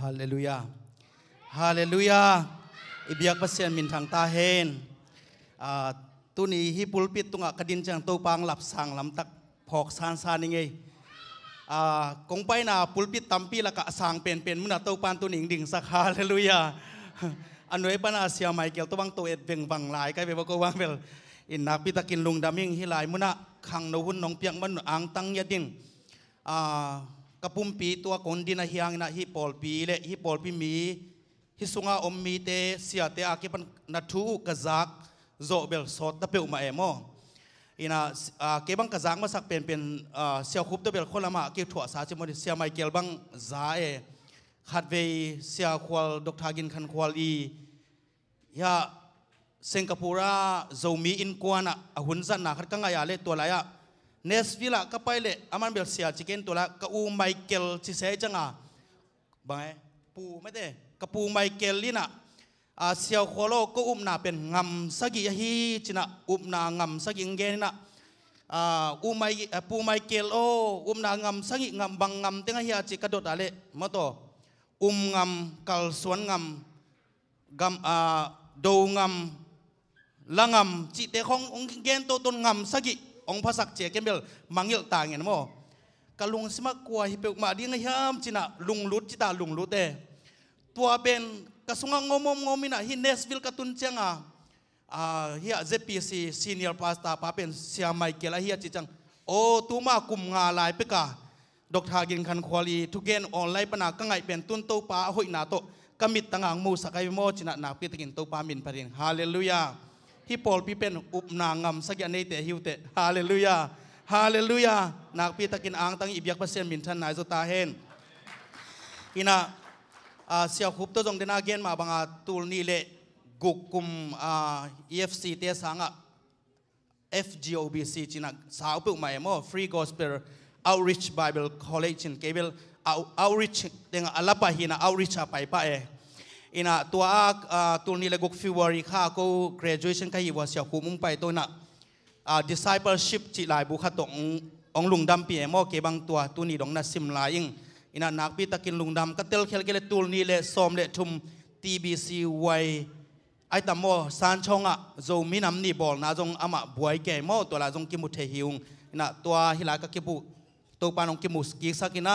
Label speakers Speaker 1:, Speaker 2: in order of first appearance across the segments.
Speaker 1: ฮาเลลูยาฮาเลลูยาอิบยักบัสเซียนมินทางตาเฮนตุนีฮิปุลปิดตุงะกดินจังตัวปางหลับสังลำตักพอกซานซานิงไงอ่ากงไปนาปุลปิดตัมปีละกะสางเป็นเป็นมุนาตัวปานตุนิงดิ่งสักฮาเลลูยาอันไว้ปนาเสียไมเกลตัวบังตัวเอ็ดเบ่งบังหลายใกล้ไปบอกว่าเวลอินนักพิตากินลุงดามิงฮิลายมุนาขังนหุ่นน้องเปียงมันอังตังยาดิงอ่า กระปุ่มปีตัวคนดินาเฮียงนะฮิปอลปีเลฮิปอลปีมีฮิสุงาอมมีเตเสียเตอากิปันนัทูกะซักโซเบลสอดตะเปียวมาเอโมอินาอ่าเก็บังกะซักมาสักเป็นเป็นเสียคุบตะเบลคนละมาเก็ถั่วสาจิมดิเสียไมเกลบังซาเอขัดเวเสียควอลดอกทากินคันควอลียาสิงคโปร์โซมีอินกวนอะหุ่นสันนักขัดกังไงอะไรตัวไรอะ เนสวิลาก็ไปเลยอามันเบลเสียจิเกนตัวละก็อูไมเคิลชิเซจังอะบังไงปูไม่ได้กปูไมเคิลลินะอาเสียวโคโลก็อุ้มนาเป็นงำสกิยฮีจินะอุ้มนางำสกิงเกนนะอ่าอูไมปูไมเคิลโออุ้มนางำสกิงำบังงำเต็งเฮียจิกระโดดอะไรมาโตอุ้มงำกัลสวนงำกำอ่าดูงำละงำจิเตขององเกนโตต้นงำสกิ องภาษาเจเกมเบลมังเยลต่างเงี้ยมั้งกะลุงสมักกลัวฮิเปกมาดีงยามจินะลุงลุดจิตาลุงลุดเอตัวเป็นกะสุงงงมงมินะฮิเนสวิลกะตุนเจงอะอ่าเฮียเจพีซีซีเนียร์พาสตาปาเป็นเซียไมเกลเฮียจิจังโอ้ตูมากุมงาลายเปกาดอกทากินคันควอลีทุกเกนออนไลน์ปนากังไงเป็นตุนโตปาหอยนาโตกมิดตังอังมูสกไอโมจินะนาปิตกินโตปามินปรินฮาเลลูยา ฮิปอลปีเป็นอุปนางงสักอย่างในแต่หิวเตฮาเลลูยาฮาเลลูยานักปีตะกินอ่างตั้งอิบยักเปอร์เซ็นต์มินทันนายสุตาเฮนอินะเสียคุบตัวจงเดนาเกนมาบังอาตูลนี่เละกุกกุมอ่า EFC เตสังอะ FGOBC จินักสาวปุ่มใหม่โม Free Gospel Outreach Bible College จินเกเบล Outreach เต็งอัลลปะหินะ Outreach ไปไปเอ ina tua tu ni le gok february kha ko graduation ka hi wa sia ku mung pai to na discipleship chi lai bu kha tong ong lung dam pi emo ke bang tua tu ni dong na sim la ing ina nak pi takin lung dam ka tel khel ke le tul ni le som le thum tbc wai ai tam mo san chong a zo mi nam ni bol na jong ama buai ke mo to la jong ki mu the hiung ina tua hila ka ki bu to panong ki mus ki sakina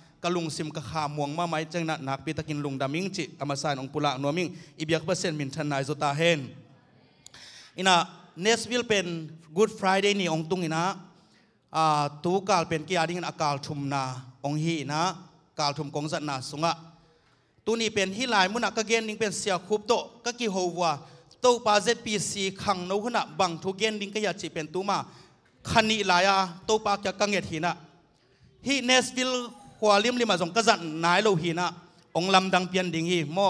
Speaker 1: กิทัวฮิลายาปอลปีมีเข้มเปียวตัวจงนาอินเตกุกงซีขาวโลจงตอมขดิงมากะลุงกุลนาเต็งตังตุงสักินในวัดทุ่งเอ็ดเทนาคุณองเปียนะฮิลายเป็นกงรุดจังอินะอินเตกจะบังอินกินินะกลุงซิมกะขามวงมาไม้จังนักนักปีตะกินลุงดามิงจิอามาสายองปุระนัวมิงอีเบียกเปอร์เซ็นต์มินทันนายจตาเฮนอินะเนสวิลเป็นกูดฟรายเดย์นี่องตุงอินะอ่าตูกาลเป็นกีอาดิ้งอากาลชุมนาองฮีนะกาลชุมกงสัตนาสุงะตัวนี้เป็นฮิลายมุนักกะเกนดิงเป็นเสียคุบโตกะกิโฮวาโตปาเซปีซีขังนูขณะบังทุเกนดิ้งก็อยากจิเป็นตัวมาคันนีลายาโตปากจะกังเงทีนะฮีเนสวิล ควาลิมลิมาจงกษัตริย์นายโลหินะองลำดังเปียนดิงฮีมอ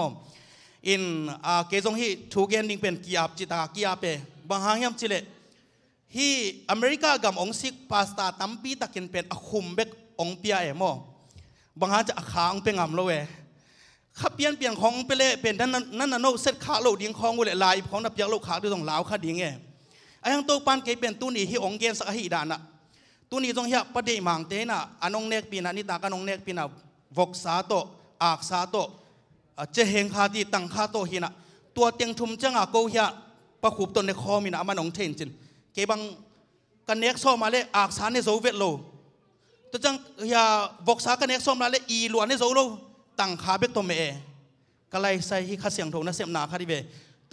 Speaker 1: อินอาเกจงฮีทูเกนดิงเป็นกีอาบจิตากีอาเปบางหางยามจิเลฮีอเมริกากำองซิกพาสตาตัมปีตะกินเป็นอคุมเบกองเปียเอมอบางหาจะขาองเป็นงามโลเวข้าเปลี่ยนเปลี่ยนของไปเลยเป็นนั่นนั่นนั่นโนเซตขาโลดิ้งของกูเลยลายของนับยักโลขาด้วยตรงลาวขาดิ้งเอไอ้ยังโตปันเกยเป็นตุนี่ฮีองเกนสักฮีดาน่ะ ตัวนี้ต้องเหี้ยประเดี๋ยวมังเตนะอนงเนกปีนะนี่ตากันองเนกปีนะวกสาโตอากสาโตเจเฮงคาดีตังคาโตหินะตัวเตียงทุมจังอาโกเหี้ยประคุบตนในคอมีนะมันองเทนจินเกบังกันเนกซ้อมมาเลยอากสาในโซเวตโลตัวจังเหี้ยวกสากันเนกซ้อมมาเลยอีลวนในโซโลตังคาเบกตมเอก็ไลใส่ให้ข้าเสียงโทนะเสียมนาคาดิเบ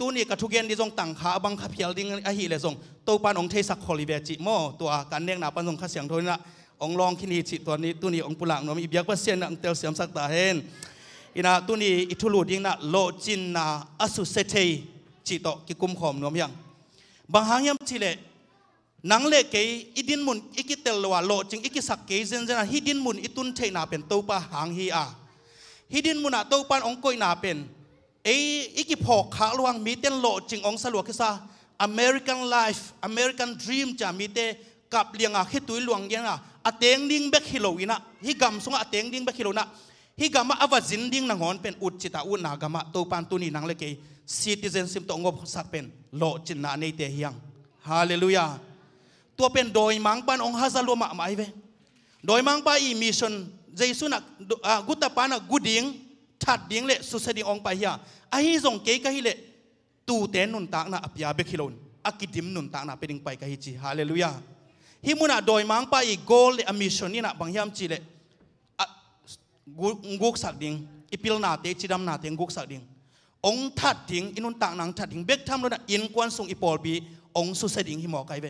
Speaker 1: ตัวนี้กับทุกเย็นที่ทรงตังขาบังคับเพียลดิ้งอหิเลยทรงตัวปานองเทสักคอลิเบจิโมตัวการเนียงนาปันทรงข้าเสียงโทนละองลองคินีจิตัวนี้ตัวนี้องปุลังนมีเบียกเปอร์เซ็นต์เตลเสียมสักตาเห็นอินาตัวนี้อิทุลูดิ้งนะโลจินนาอสุเซเทจิโตกิกุมขอมนมยังบางหางยำจิเลนังเล็กเกยอิดินมุนอิกิเตลวาโลจิงอิกิสักเกยเซนเซนะฮิดินมุนอิตุนเทนาเป็นตัวปะหางฮีอาฮิดินมุนอะตัวปันองกอยนาเป็น เอ้อีกิพอขาลวงมีเต้นโลจิงองสลวก็ซา American life American dream จะมีแต่กับเลียงอะคิดตุยหลวงยังอะอเตงดิ้งเบกฮิโลวินะฮิกำสงอเตงดิ้งเบกฮิโลนะฮิกำมาอวจินดิ้งนางอนเป็นอุดจิตาอุนนากำมาตัวปันตุนีนางเลกย citizenship ตงบสักเป็นโลจินนาในเตียงฮาเลลูยาตัวเป็นโดยมังปันองค์ฮัซาลวมะไม่เวโดยมังปาอีมิชนเจสุนักกุตปานะกุดิง ทัดดิงเละสุเสดิองไปเฮียไอฮิซงเกกะฮิเละตูเตนนุนตากนะอพยาเบคิโลนอากิดิมนุนตากนะเป็นไปกะฮิจิฮาเลลูยาฮิมุนะโดยมังปาอีโกลเลอมิชนนี่นะบางยามจิเละกุกสักดิงอีพิลนาเตจิดัมนาเตงกุกสักดิงองทัดดิงอินุนตากนังทัดดิงเบกทำรนะอินกวนสุงอีปอลบีองสุเสดิงฮิมอไกเว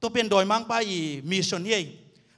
Speaker 1: ตัวเป็นโดยมังปอีมิชนเย่ปีตาสวงตรงเกณฑ์กิกลายนกาลปาอุโดยมังไปเลยหุมพินเอลกายหอกบังอินะอกัววักตุมดิ่งจินซงก้อยก้อยฮิจิมอไกเอ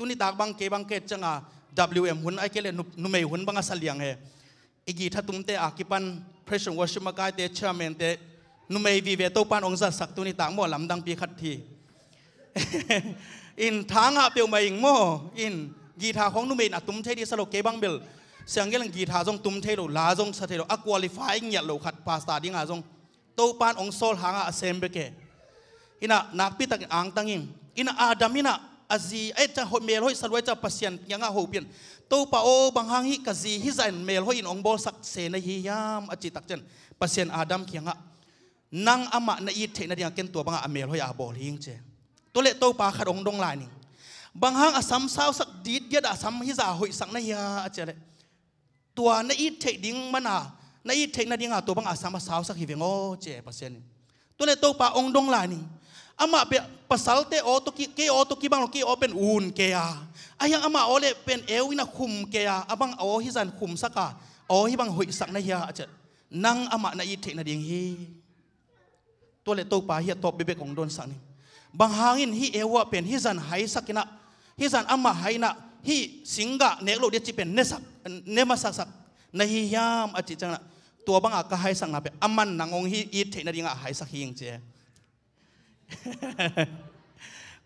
Speaker 1: ตุนิตากบังเกบังเกจังอา WM หุ่นไอเกลนุเมหุ่นบังอาสลียงเฮอีกีทัตุมเตอากิปัน pressure worship มากายเตเชอร์เมนเตนุเมวีเวโตปันองซาสักตุนิตากมัวลำดังปีขัดทีอินทางอาเปียวมาอิงโมอินกีทาของนุเมนอตุมเทดีสโลเกบังเบลเสียงเกลังกีทาจงตุมเทโลลาจงสเทโลอักวอลิฟายเงียโลขัดพาสตาดิงอาจงโตปันองโซลหางอาเซมเบเก ina nakpi tak ang tangin ina adam ina azi ai cha ho mel hoi salwai cha pasien, yanga ho pian to pa o bang hang hi kazi hi zain mel hoi in ong bol sak se na hi yam achi tak chen. Pasien adam kyanga nang ama na i the na dia ken to banga amel hoi a bol hing che. To le to pa khat ong dong lai ni bang hang asam sao sak dit ya da sam hi za hoi sak na ya ache le. Tua na i the ding mana na i the na ding a to bang asam sao sak hi vengo che, pasien to le to pa ong dong lai ni ama pe pasal te o to ki ke o to ki bang ki o pen un ke ya ayang ama ole pen eu ina khum ke ya abang o hi zan khum saka o hi bang hui sak na ya acha nang ama na i the na ding hi to le to pa hi to be be kong don sang ni bang hangin hi ewa pen hi zan hai sakina hi zan ama hai na hi singa ne lo de chi pen ne sak ne ma sak sak na hi yam achi chang na ตัวบางอาก็ให้สังนาเปอามันน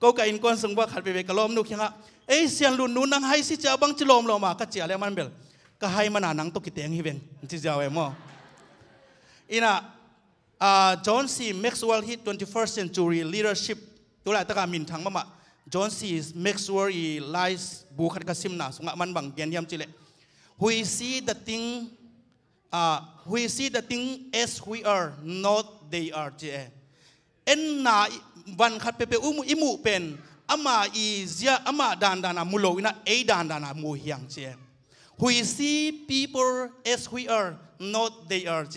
Speaker 1: ก็กอินกวนสงว่าขัดไปเวกลอมนุกยังอะเอ้ยเสียนลุนนูนังให้สิจ้าบังจิลอมลอมาก็เจียแล้วมันเบลก็ให้มันนังตกิเตียงฮิเวงที่จ้าเอมออินะอ่าจอห์นซีแม็กซ์เวลล์ฮิต 21st century leadership ตัวแรกตะกามินทังมามาจอห์นซีแม็กซ์เวลล์อีไลส์บุคัดกสิมนาสงะมันบังเกียนยามจิเล we see the thing uh, we see the thing as we are not they are เจ เอ็นนาวันขัดเปเปอุมอิมูเป็นอามาอีเซียอามาดานดานามุโลวินะเอดานดานามูฮียงเจ we see people as we are not they are เจ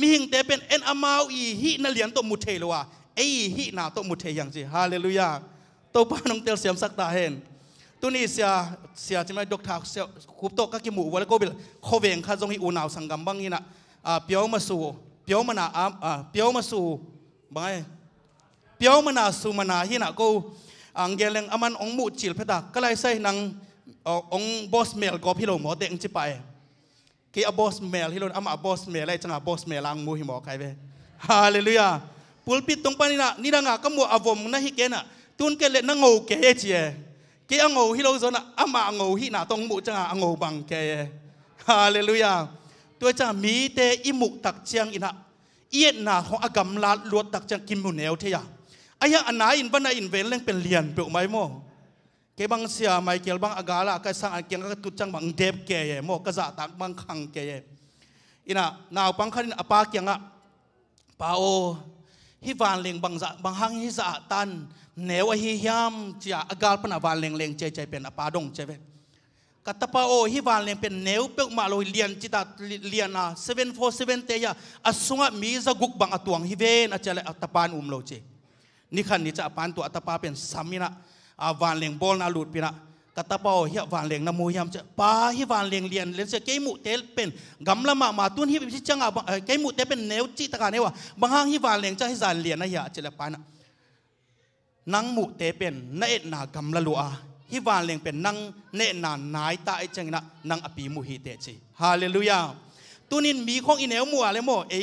Speaker 1: มีหิงแต่เป็นเอ็นอามาอีฮีนาเลียนตมุเทลวะเอฮีนาตมุเทยังเจฮาเลลูยาตัวปานองเตลเสียมสักตาเห็นตัวนี้เสียเสียจะไม่ดกทากเสียคุบโตก็กิมูวันก็เบลโคเวงข้าจงให้อูนาวสังกัมบังนี่นะเปียวมาสู่เปียวมานาอ่าเปียวมาสู่บัง เปียวมนาสุมนาฮินะกูอังเกลังอามันองมูจิลเพตาก็เลยใส่นังองบอสเมลก็พี่โลหมอเด็กจิไปกีอบอสเมลฮิโลอามาบอสเมลอะไรจังอบอสเมลังมูฮิหมอใครเวฮาเลลูยาปุลปิดตรงปานี่นะนี่ดังอะก็มัวอวมนะฮิเกนะตุนเกเลนังงูเกเจียกีอังงูฮิโลโซนะอามางูฮินะตรงมูจังอะงูบังเกฮาเลลูยาตัวจังมีเตอิมุตักเจียงอินะเอียดนาของอากำลาลวดตักจังกิมมุนเอวเทีย ai ayang anai in bana in vel leng pen lian pe mai mo. Ke bang sia mai kel bang agala ka sang an kyang ka tu chang bang dep ke ye mo ka za tak bang khang ke ye ina naw pang kharin apa kyang a pa hi van leng bang za bang hang hi za tan newa hi hiam chia agal pana van leng leng, che che pen apa dong che ve katapa o hi van leng pen neu pe ma lo lian, chita lian na 747 te ya, asunga mi za guk bang atuang hi ven a chale atapan um lo che. นี่ขันนี่จะปานตัวอัตปาเป็นสามินะอาวานเลงบอลนาลูดปีนะกกตาปอเฮียวานเลงนโมยามจะปาเฮิวานเลงเลียนเลนเสเกมุเตลเป็นกำละมามาตุนเฮิบิจังอะเกมุเตเป็นเนวจิตการเนวะบางห้างฮิวานเลงจะฮิจานเลียนนะยาเจลปานะนังมุเตเป็นนเอ็ดนากำละลัวฮิวานเลงเป็นนังเนนานนายตาไอจังนะนังอปีมุฮิเตจิฮาเลลูยาตุนินมีของอินเนวมัวเลโมเอ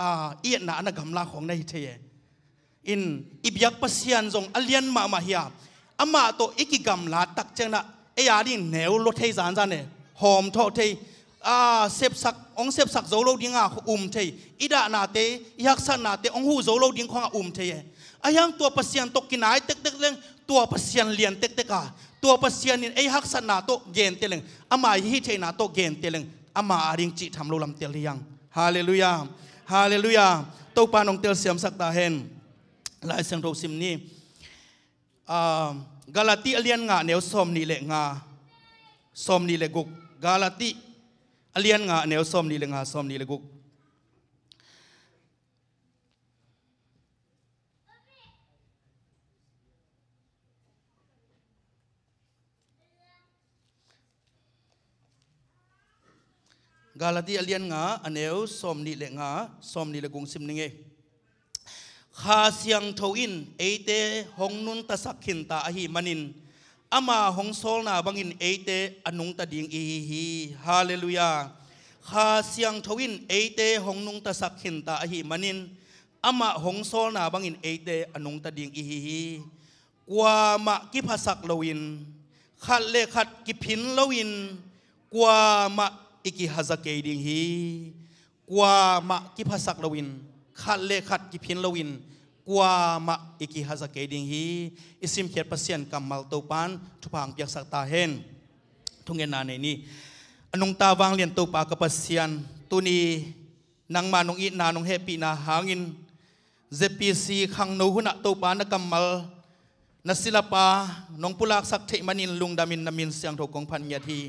Speaker 1: อ่าเอียนนะกำละของในเทอินอิบยักปัสยันจงอเลียนมามาฮิยาอามาโตอิกิกำลาตักเจนะเอียดินเนวรหมอเอองเสพสักโจโลดิงอะอุ้มเอิดานาเตยักษนาเตองหูโจโลดิงของอุ้มเทอายั งตัวปัสยันตกกินายเต็กเต็กเลงตัวปัสยันเลียนเต็กเต็กอะตัวปัสยันนี่ไอฮักษนาโตเกนเตเลงอามาฮิเทนาโตเกนเตเลงอามาอาริงจิทำโลลำเตลียังฮาเลายเสียงโรซิมนี่กาลาติอเลียนงาเนียวสมนี่แหละงาสมนี่แหละกุกกาลาติอเลียนงาเนียวสมนี่แหละงาสมนี่แหละกุกกาลาติอเลียนงาเนียวสมนี่แหละงาสมนี่แหละกุงซิมนี่ไง อินเอเตอนุงตะดิงอีฮีกว่ามากิภาสักลวินขัดเลขัดกิพินลวินกว่ามาอิกิฮัซเกดิงฮีกว่ามากิภาสักลวิน ขัดเลขัดกิพินลวินกว่ามาอีกฮัสเกดิงฮีอิสิมเขียนปัสยันกัมมัลตูปันทุพังเปียกสักตาเห็นทุงเงินนาในนี้อนุงตาวางเลียนตูปากปัสยันตุนีนางมานงอีนานงเฮปีนาหางินเจปีซีขังนูหุนัตูปานกัมมัลนสิลปานงปุลักสักเทมันินลุงดามินนามินเสียงทกของพันยาที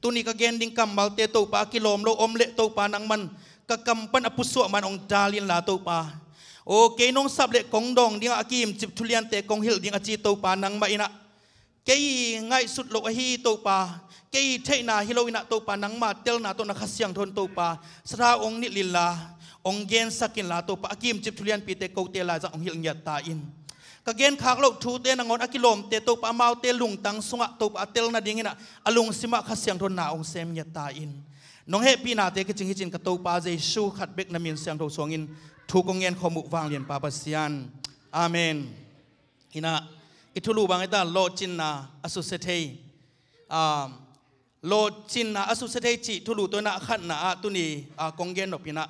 Speaker 1: ตุนีกเกนดิงกัมมัลเตตูปากิโลมโลอมเลตูปานังมัน กะกำปันอปุสวมันองจาลินลาตูปาโอเคน้องสับเล็กงดองดิ้งอากิมจิบทุเรียนเตกงฮิลดิ้งอาจีตูปานังมาอินะเกยง่ายสุดโลกฮีตูปาเกยเทนาฮิโลวินะตูปานังมาเตล นาตัวนักขัสยังทนตูปาสราองนิลิลลาองเกนสักินลาตูปาอากิมจิบทุเรียนปีเตโกเตลาจะองฮิลเงียตาอินกเกนขากโลกทูเตนงอนอากิลมเตตูปาเมาเตลุงตังสุงะตูปาเตลนาดิ้งนะองเฮปีนาเตกจิงฮิจินกตูปาเจชูขัดเบกนามินเสียงโทสวงินทุกงเงินขมุวางเรียนปาปัสยันอาเมนฮินะอิทุลูบางไอ้ตาโลจินนาอสุเซเทอ่าโลจินนาอสุเซเทจิทุลูตัวนาขันนาตุนีอ่ากงเงินนบินะ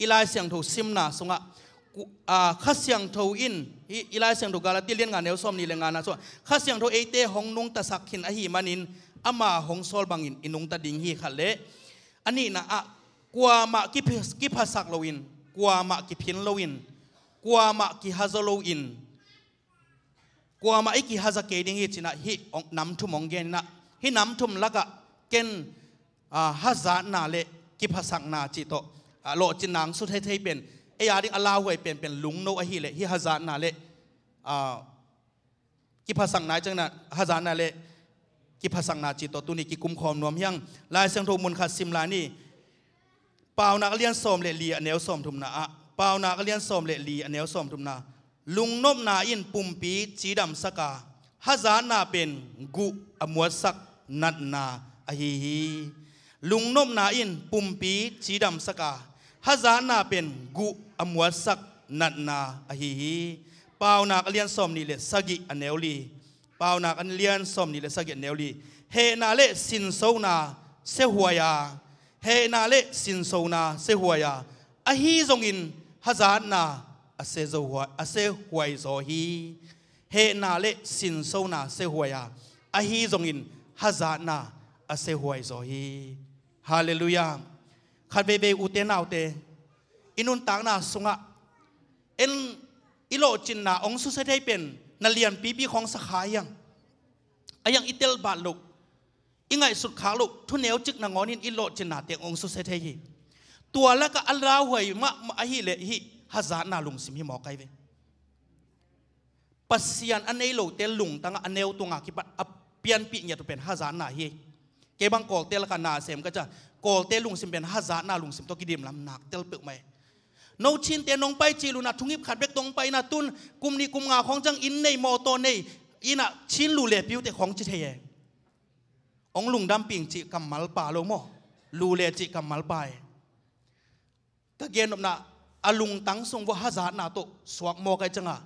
Speaker 1: อีลายเสียงถูซิมนาสงะอ่าข้าเสียงถูอินอีลายเสียงถูกาลติเลียนงานเนวส้มนี่เลงานนะส่วนข้าเสียงถูเอเตหงนุงตะสักขินอหิมันินอามาหงโซลบังอินอินุงตะดิงฮีขัดเละ อันนี้นะอะกว่ามากิพกิภาสักลวินกว่ามากิพินลวินกว่ามากิฮาซโลอินกว่ามาอีกิฮาซเกดิงฮิจินะฮิน้ำทุ่มองเกนนะฮิน้ำทุ่มละกะเกนฮาซานาเลกิภาสักนาจิโตโลจินนางสุดท้ายเป็นเอียดิงอลาหวยเป็นเป็นลุงโนอฮิเลฮิฮาซานาเลกิภาสักนาจังนะฮาซานาเล กิภาสังนาจิตตตุนีกิกุมคอมนวมยังลายเสียงโทมุนขัดซิมลานี่เปล่านักเรียนสมเลลีอเนวสมทุมนาเปล่านักเรียนสมเลลีอเนวสมทุมนาลุงนบนาอินปุ่มปีจีดำสกาฮาซานาเป็นกุอมวสักนัดนาอฮีฮีลุงนบนาอินปุ่มปีจีดำสกาฮาซานาเป็นกุอมวสักนัดนาอฮีฮีเปล่านักเรียนสมนี่เลสกิอเนวลี ปาวนักอันเลียนสมนี่เลสกิเนวลีเฮนาเลสินโซนาเซหัวยาเฮนาเลสินโซนาเซหัวยาอะฮีซงอินฮะจานนาอาเซโซหัวอ นาเลียนาวเตอินุนตากนาสุงะเอ็นอิโลจินนาองสุเซเทเป็นนัเรียนปีปีของสขายังอายังอิเตลบาลุกอิงไงสุดขาลุกทุนเนวจึกนางอนินอิโลจินาเตียงองสุเสเทยีตัวแล้วก็อัลลาหวยมะมะฮิเลฮิฮะซานาลุงสิมฮิมอไกเวปัสยันอันเอโลเตลุงตั้งอันเนวตัวงากิปัดเปลี่ยนปีเนี่ยตัวเป็นฮัจานาฮีเก็บังกอลเตลกันนาเสมก็จะกอลเตลุงสิมเป็นฮัจานาลุงสิมตกิดิมลำหนักเตลเปกไหม นชินเตียนงไปจีลุนะทุงิบขัดเบกตรงไปนะตุนกุมนีกุมงาของจังอินในมอโตในอินะชินลูเลปิวแต่ของจิเทยองลุงดำปิงจิกัมมัลป่าลโมอลูเลจิกัมมัลไปตะเกียนนะอลุงตั้งทรงว่าฮัจานาโตสวกมกไอจังอะ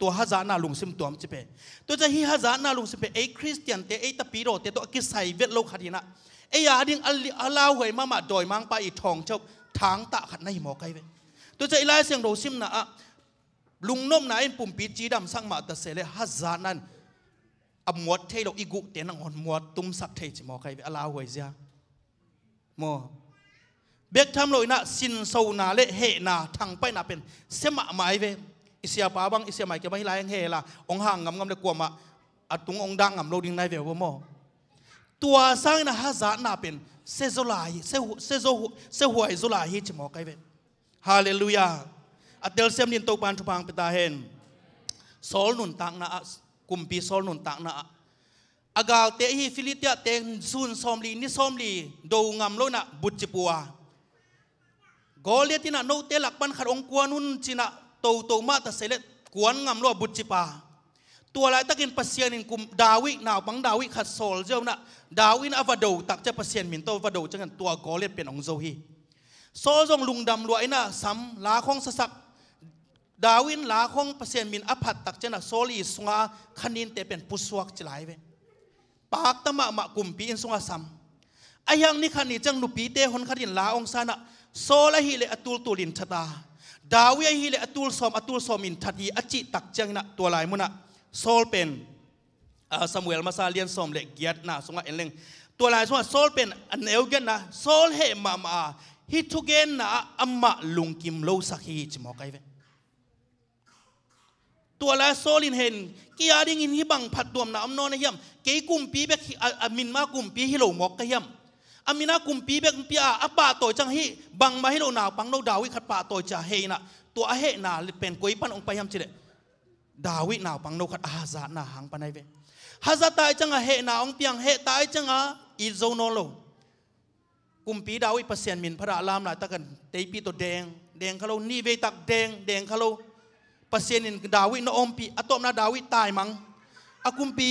Speaker 1: ตัวฮัจานาลุงซิมตัวมจิเปตัวจะฮีฮัจานาลุงซิเปไอคริสเตียนเตไอตะปีโรเตตัวกิไซเวทโลคดีนะไอยาดิงอัลลาหวยมามาดอยมังไปอีทองเจ้าทางตะขัดในหมอไกเว ตัวจะอีไลเสียงโรซิมนะอะลุงนมนะเอ็นปุ่มปีจีดำสังมาตะเสเลฮัจานันอมวดเทโลอีกุเตนังอนมวดตุ้มสักเทจิหมอไกเวอัลลาหวยเสียโมเบกทำเลยนะสินโซนาเลเฮนาทางไปนะเป็นเสมาหมายเวอิเสียป้าบังอิเสียหมายจะไม่ไล่เฮละองห่างงำงำเลยกลัวมาอัตุงองดังงำโลดิงในเววโมตัวสร้างนะฮะจานาเป็นเซโซลาเซเซโซเซหวยโซลาฮิจิมอไกเว ฮาเลลูยาอัตเดลเซมนินโตปานทุพังเปตาเฮนโซลนุนตังนะกุมปีโซลนุนตังนะอากาเตฮีฟิลิเตียเตงซุนซอมลีนิซอมลีดูงำ โซจงลุงดำรวยนะสำลาของสสักดาวินลาของเปร์เซ็นมินอภัตตักเจนะโซลีสงาคันินเตเป็นปุสวกจลายเวปากตะมะมะกุมปีอินสงาซ้ำไอยังนี่คันนี้จังนุปีเตหนคันินลาองซานะโซละฮิเลอตูลตูลินชะตาดาวิฮิเลอตูลสอมอตูลสอมินทัดีอจิตักเจงนะตัวลายมุนะโซลเป็นสมุเอลมาซาเลียนสอมเลเกียรตินะสงาเอ็นเลงตัวลายสงาโซลเป็นอันเอลเกนนะโซลเฮมามา วิขัดปาตัวจะเฮนะตัวเฮนาเป็นกุยปันองไปยำจิเลดาวิหนาวปังเราขัดอาซานาหังปันไอเวฮาซาตายจังเฮนาองเปียงเฮตายจังอีโซโนโล กุมปีดาวิเปอร์เซ็นต์มินพระรามหลายตะกันเตปีตัวแดงแดงเขาเรนี่เวตักแดงแดงเขาเรเปอร์เซ็นต์ดาวินอมปีอตอมนาดาวิตายมั้งอากุมปี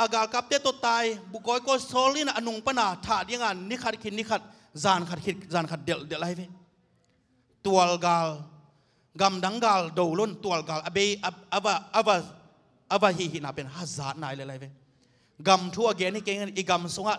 Speaker 1: อากากับเตตัวตายบุกอยก็โซลินอนุงปนาถาดยังงานนิขัดขินนิขัดจานขัดขิดจานขัดเดลเดลไรเวตัวกาลกำดังกาลดูลนตัวกาลอเบออาะอาะอาะฮีฮินาเป็นฮัจจานายเลยไรเวกำทั่วเกนี่เก่งอีกกำสงะ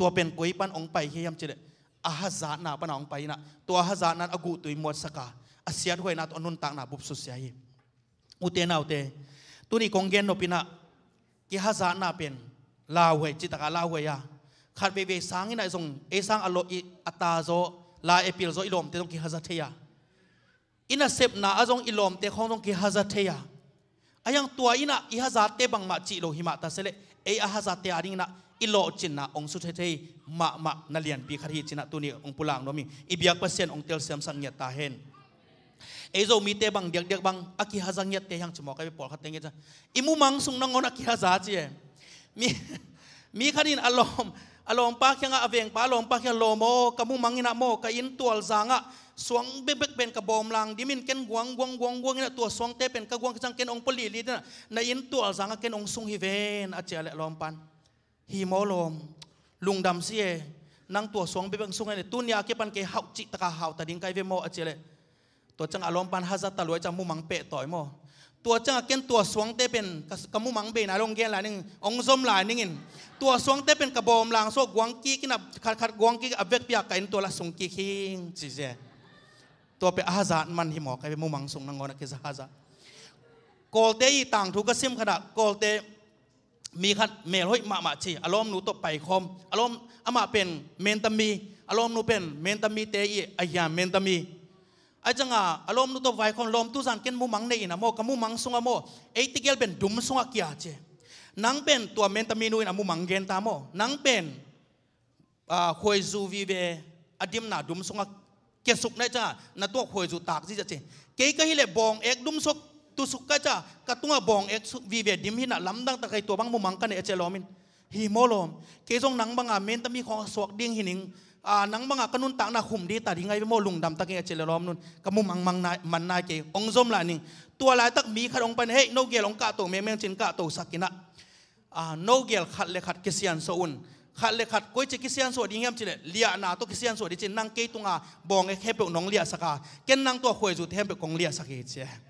Speaker 1: ตัวเป็นกุยปันองไปเฮียมเจเดอาฮจานาปันองไปนะตัวฮาฮจานั้นอกูตุยมวดสกาอาเซียดหวยนาตอนนุนต่กงนาบุบสุเสียยอุเตนาอุเตตุนี่คงเกนโนปินะกิฮาจานาเป็นลาหวยจิตกาลาหวยยาขาดเวเวสังนี่นายทรงเอสังอโลอิอัตาโซลาเอปิลโซอิลอมเตต้องกิฮาจาเทียอินาเซบนาอาจงอิลอมเตคงต้องกิฮาจาเทียอายังตัวอินาอิฮาจาเตบังมาจิโลหิมาตาเสเลเออาฮาจาเตอาริงนะ อิโลจินนะองสุเทเทมะมะนาเลียนปีคดีจินะตัวนี้องปุลังนมีอิบยักเปอร์เซนองเตลเซมสังเนตาเฮนเอโซมีเตบังเดียกเดียกบังอากิฮะสังเนตเตยังจมอกไปปอลขัดเงี้ยจ้ะอิมุมังสุงนงอนัากิฮะซาจีมีมีคดีนอารมณ์อารมณ์ปากยังอาเวงปารมณ์ปากยังโลโมกมุมังอินาโมกับอินตัวลางะสวงเบ็กเป็นกระบอมลังดิมินเกนกวงกวงกวงกวงนี่ตัวสวงเตเป็นกระกวงจังเกนองปลีลีน่ะในอินตัวลางะเกนองสุงฮิเวนอาเจเลลอมปัน ฮีโมลมลุงดำเสียนั่งตัวสวงเบกซุงไงตุนยาเก็ปันเกหาจิตะกาหาตะดิงไกเวโมอาเจเลตัวจังอารมณ์ปันฮัซัตตะลวยจังมุมังเปะต่อยโมตัวจังเก็นตัวสวงเตเป็นกมุมังเบนาลงเกนหลายนึงองซมหลายนึงอินตัวสวงเตเป็นกระบอมลางโซกวงกีกินขัดขัดกวงกีอเวกเปียกกันตัวละสงกีคิงจีเจตัวเปอาซามันหิมอกไอ้มุมังสงนังงอนกิซาฮาซากอลเตอีต่างทุกกสิมขนาดกอลเต มีขัดเมลห้อยมามาชีอารมณ์หนูตไปคอมอารมณ์อามาเป็นเมนตามีอารมณ์หนูเป็นเมนตามีเตอีอายาเมนตามีไอ้จังอะอารมณ์หนูตไวคนลมตุสันเกนมุมังในอินะโมกับมุมังสุงอโมเอติเกลเป็นดุมสงอกี้อาเจนังเป็นตัวเมนตามีนูอินะมุมังเกนตามโมนังเป็นอ่าคอยซูวีเวอดิมนาดุมสงอเกสุกได้จ้านาตัวคอยจูตากที่จะเจเกย์ก็ฮิเลบองเอกดุมสุก tu suka cha ka tunga bong ek su vi ve dim hina lamdang ta kai to bang mumang kan e chelomin hi molom ke jong nang banga men ta mi kho sok ding hining a nang banga kanun ta na khum di ta di ngai mo lung dam ta ke chelom nun ka mumang mang na man na ke ong zom la ning tua lai tak mi khat ong pan he no gel ong ka to me meng chin ka to sakina a no gel khat le khat ke sian so un khat le khat koi che kisian so ding yam chile lia na to kisian so di chin nang ke tunga bong e hepe nong lia saka ken nang to khoi ju them pe kong lia sakhe che อัตักตักินตัวตัวเตเปอเปตัวอมุมังตักตักเป็นอาบคอยจูล้วนนาดุมสุงเล็บบองเอกดุมสวกยัดจังเบขีนะอาฮีสงนะฮาซาโลมาไม่จังอะฮาซานาลุงซิมนะเปตัวสักกอเ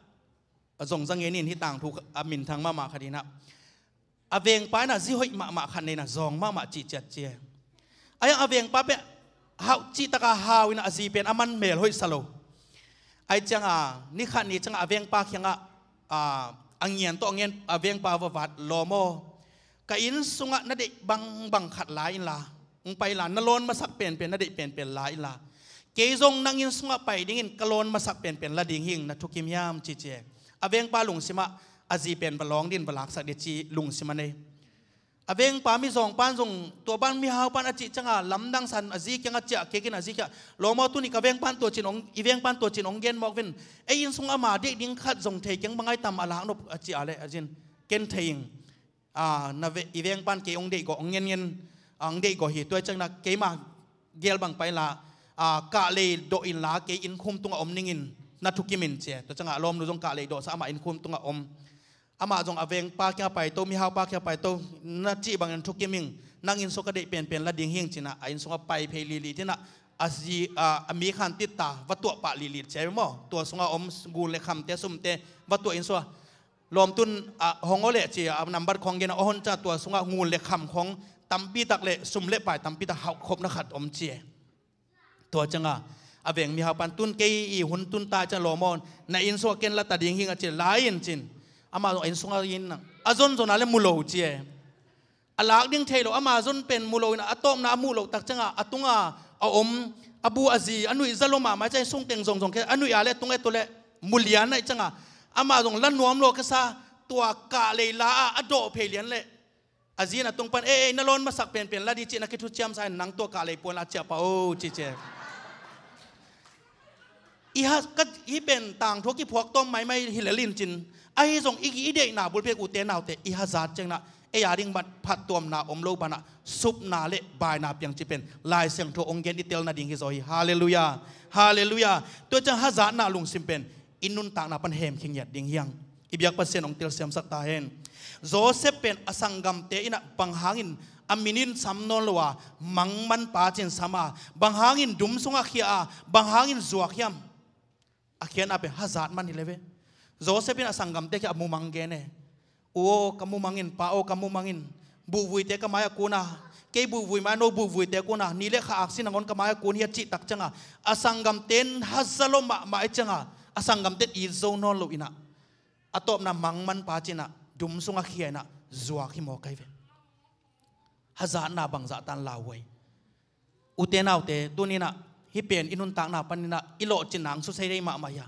Speaker 1: อส่งสังเกนินที่ต่างถูกอามินทางมามาคดีนะอาเวงป้าน่ะซิหอยมามาคันนี้นะซองมามาจีเจ็ดเจียไอ้อาเวงป้าเป็นฮาวจีตะกาฮาวินะอาซีเป็นอามันเมลหอยสโลไอ้จังอะนี่ขันนี้จังอาเวงป้าเขียงอะอ่าอังเงียนตัวอังเงียนอาเวงป้าวัดโลโมกอินสุงะนั่นเด็กบังบังขัดหลายอินละงไปหลานนลนมาสักเปลี่ยนเป็นนั่นเด็กเปลี่ยนเป็นหลายอินละเกยงนั่งยินสุงะไปดิ่งกะลนมาสักเปลี่ยนเป็นละดิ่งหิงนะทุกิมยามจีเจ อเวงปาลุงสิมาอาจีเป็นปลองดินปลักสักเดจีลุงสิมาเนอเวงปามีสองปานส่งตัวบ้านมีหาวปานอาจิจังอะลำดังสันอาจีจังอาเจเกกินอาจีกะลงมาตุนี่กับเวงปานตัวจินองอีเวงปานตัวจินองเกนบอกวินไอ้ยินส่งอามาเด็กดิ้งขัดส่งเทยังบังไงตามอาลานบอาจิอะไรอาจินเกนเทงอ่านาเวอีเวงปานเกองเด็กก็องเงินเงินองเด็กก็เหตุตัวจังนักเกมาเกลบังไปละอ่ากะเลยโดอินลาเกอินคุมตุงอมนิงิน นัทุกิมินเจตัวจังอารมณ์นุจงกาเลยโดสามาอินคุมตุงอมอามาจงอเวงปาแค่ไปโตมีฮาวปาแค่ไปโตนัจีบางอันทุกิมิงนั่งอินสกเดเปลี่ยนเปลี่ยนละดิ่งเฮงจินะอินสกไปเพลีลีที่นะอาซีอามีขันติดตาวัตถุปะลีลีใช่ไหมตัวสงอมกูเลคำเตสุมเตวัตถุอินสวลมตุนฮองโอเลจีอานัมบัดของเกนอหอนจ้าตัวสงงูเลคำของตัมปีตักเลสุมเลไปตัมปีตะหาครบนักขัดอมเจตัวจังอะ อเวงมีหาปันตุนเกยหุ่นตุนตาจะโลมอนในอินสวเกนละตัดยิงหิงอเจลายนจินอามาอินสวยินนะอาจนจนอะไรมุโลเจอลากดิ้งเทโลอามาจนเป็นมุโลนะอตอมนามุโลตักจังอะตุงอะอาอมอบูอาซีอนุอิซาลมาไม่ใช่ส่งเต็งส่งส่งแค่อนุยาเลตุงเอตัวเลมุลียนไอจังอะอามาจงลันนวมโลกซาตัวกาเลยลาอโดเพลียนเลอาซีนะตรงปันเอ้นลอนมาสักเป็นเป็นละดิจินักคิดทุจยมใส่นังตัวกาเลยปวนละเจ้าปาโอจิเจ อีฮัก็อีเป็นต่างทุกที่พวกต้มไม่ไม่ฮิลลินจินไอส่งอีกอีเดนาบุลเพกอุเตนาวเตอีฮัจัดจังนะเอยาดิงบัดพัดตัวมนาอมโลบานะซุปนาเลบายนาเปียงจิเป็นลายเสียงทวองเกนดิเตลนาดิงฮิโซฮีฮาเลลูยาฮาเลลูยาตัวจังฮัจัดนาลุงซิมเป็นอินนุนต่างนาปันเฮมขิงยัดดิงเฮียงอีบียกปัสเซนองเตลเซียมสักตาเฮนโจเซเป็นอสังกัมเตอินะบังหางอินอามินินสัมนนลวามังมันปาจินสมาบังหางอินดุมสุงอาขีอาบังหางอินจวกยม akhian ape hazat man hileve Josephin asangam te kya mumang gene o kamu mangin pa o kamu mangin. Bu vui te kamaya kuna. Ke bu vui ma no bu vui te kuna. Nile kha aksin angon kamaya kun ya chi tak changa. Asangam ten hazalo ma ma e changa. Asangam te i zo no lo ina. Atop na mangman pa china. Dum sunga khiana zuwa khi mo kai ve. Hazat na bang za tan lawai utena ute tunina hi pen inun tak na panina ilo chinang su sei dei ma ma ya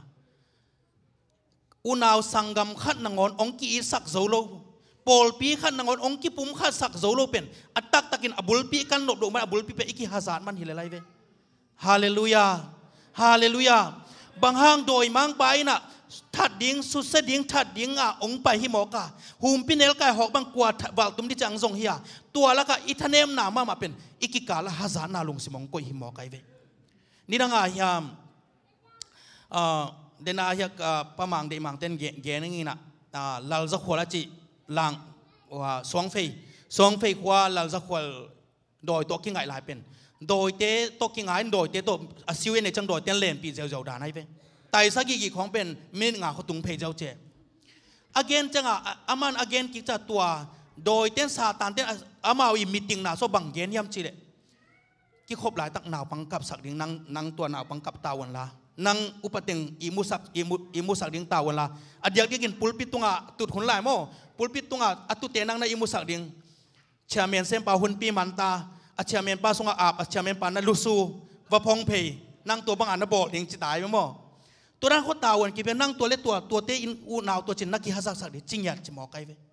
Speaker 1: unaw sangam khat nangon ong ki sak zolo pol pi khat nangon ong ki pum khat sak zolo pen atak takin abul pi kan no do ma abul pi pe iki hazat man hilelai ve hallelujah hallelujah bang hang doi mang pai na ทัดดิ้งสุดเสดิ้งทัดดิ้งอะองไปฮิโมกาหุมพินเอลกายหอกบังกวาดบาลตุมที่จังซงเฮียตัวละก็อิทเนมนามามาเป็นอีกิกาละฮาซานาลุงสิมองก็ฮิโมกายเวนี่ดังอาฮิยามอ่าเดนาฮิยกประมังเดมังเต้นเกนงี้นะอ่าลาลจะขวาจิลังว่าสองเฟยสองเฟยขวาลาลจะขวาโดยตัวกิ่งไงลายเป็นโดยเตตัวกิ่งไงโดยเตตัวอาศิวในจังโดยเต้นเลนปีเ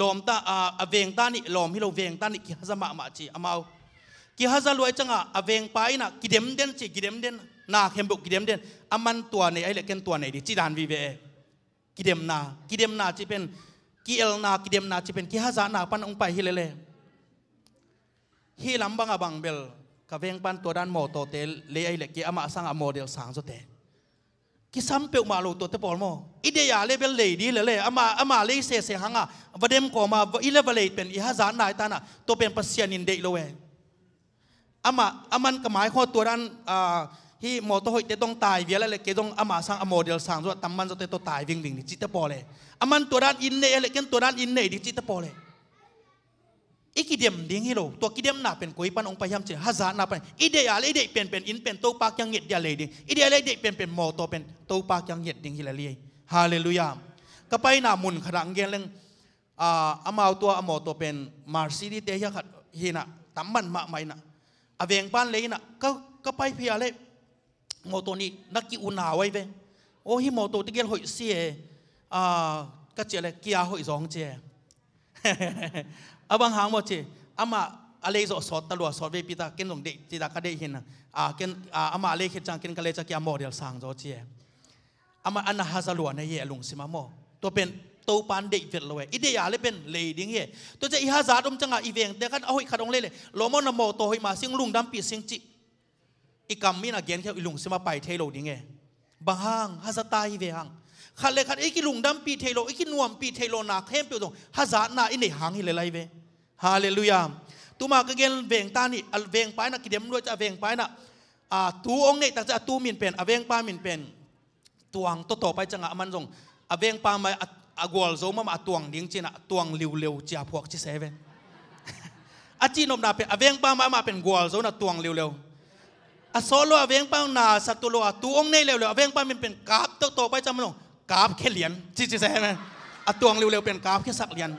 Speaker 1: ลมตาอาเวงตานี่ลมฮิโลเวงตานี่กิฮะซะมามาจีอามากิฮะซะลวยจังอะอาเวงไปนะกิเดมเดนจีกิเดมเดนนาเข้มบุกกิเดมเดนอามันตัวในไอ้เล็กเกิสัมเปียวมาโลตัวเตปอลโมอีเดียเลเบลเลยดีเลยเลยอามาอามาเลยเสียเสียหังอะวันเดมกอมาอีเลเบลเลยเป็นอีฮะจานนายตานะตัวเป็นปัสเซียนินเดย์โลเวอามาอามันกหมายข้อตัวนั้นอ่าที่มอตหอยเตต้องตายเวียแล้วเลยเกต้องอามาสร้างอโมเดลสร้างส่วนตั้มมันจะเต้องตายวิ่งวิ่งดิจิตเตปอเลยอามันตัวนั้นอินเนอเลยกันตัวนั้นอินเน่ดิจิตเตปอเลย อีกเดียมดิ้งฮิโลตัวกิเดียมหนาเป็นกุยปันองไปยำเจฮัซานาเป็นอีเดียอะไรเด็กเป็นเป็นอินเป็นตัวปากยังเหยียดเดียเลยดิ้งอีเดียอะไรเด็กเป็นเป็นโมตัวเป็นตัวปากยังเหยียดดิ้งฮิลาเลีฮาเลลูยาก็ไปหนามุนขรังเกลงอ่าอามาตัวอโมตัวเป็นมาร์ซีดีเตียขัดเฮินะตั้มมันมาไม่นะอเวงปันเลยนะก็ก็ไปเพียเลยโมตัวนี้นักกิอุนาไว้เวโอ้ฮิโมตัวที่เกลหอยเสียอ่าก็เจเลยกียหอยสองเจ อบางหางว่าเจอามาอะไรสอสอดตลัวสอเวปิตาเกินหลงเด็กจิตากระเดหินอ่าเกินอ่าอามาอะไรเขจังเกินกะเลจะกี่อมอเดียลสังจอเจอามาอันหาซาลัวในเยลุงสิมามอตัวเป็นตัวปานเด็กเวทเลยอีเดียอะไรเป็นเลดิ้งเยตัวจะอีฮาซาดมจังอะอีเวงเด็กันเอาให้ขัดองเล่เลยลมอนโมโตให้มาเสียงลุงดำปีสีงจิอีกคำมมีนักเกียนแค่อีลุงสิมาไปเทโลดิ้งเยบางหางฮาสตาอีเวหังขัดเลยขัดอ้กิลุงดำปีเทโลอีกิหน่วมปีเทโลนาเข้มเปียวตรงฮาซาหนาอีเนหังฮิเลไลเว ฮาเลลูยาตูมากเกนเวงตานี่เวงไปนะกิเดมด้วยจะเวงไปนะอ่าตูองเนี่ยแต่จะตูมินเป็นอเวงปามินเป็นตวงโตโตไปจังอะมันจงอเวงปามาอากวลโซมามาตวงดิ้งจีนะตวงเร็วเร็วจ้าพวกที่เซเว่นอาจีนมนาเป็นอเวงปามามาเป็นกวลโซนะตวงเร็วเร็วอโซโลอเวงปานาสัตุโลตูองเนี่ยเร็วเร็วอเวงปามินเป็นกราบโตโตไปจังมันจงกราบแค่เหรียญจีจีเซเว่นอตวงเร็วเร็วเป็นกราบแค่สักเหรียญ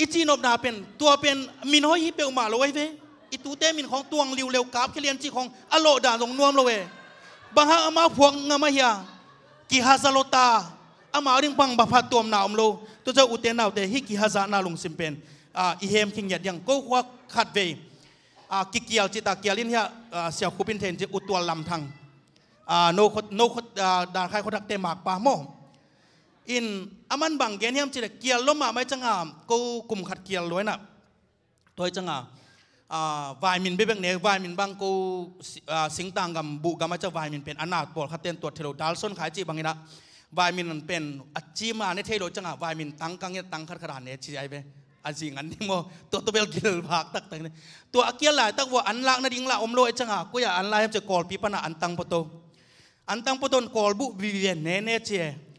Speaker 1: อีจีนบนาเป็นตัวเป็นมินห้อยฮิเปลมาเลยเวอีตูเต้มินของตวงริวเร็วกราบเคลียนจีของอโลดาลงนวมเลยบางฮาอามาพวงงามาเฮียกิฮาซาโลตาอามาดิงปังบัพตัวมนาวมโลตัวเจ้าอุเตนาวเตฮิกิฮาซานาลงสิมเป็นอ่าอีเฮมคิงยัดยังก็ว่าขัดเวอ่ากิเกียวจิตาเกียลินเฮียอ่าเสียคูปินเทนจิอุตัวลำทังอ่าโนคโนคอ่าดาใครคนทักเตมากปาโม อินอามันบังเกนเฮียมจิเดเกียร์ล้มมาไม่จังหามกูกลุ่มขัดเกียรล้วยน่ะตัวจังหามวายมินเบ้งเนวายมินบางกูสิงต่างกับบุกามาจะวายมินเป็นอนาคปวดขัดเตียนตรวจเทโรดัลซอนขายจีบางนะวายมินมันเป็นอาจีมาในเทโรจังหามวายมินตั้งกังเนียตั้งขัดขนาดเนี่ยชี้ไอไปอันสิงอันนี้โมตัวตัวเบลกิลภากตักตังเนี่ยตัวอาเกียร์หลายตักว่าอันลักนาดิ่งละอมโลยจังหามกูอยากอันลายจะกอลปีปนะอันตังปโตอันตังปโตนกอลบุบีเวนเนเนเชี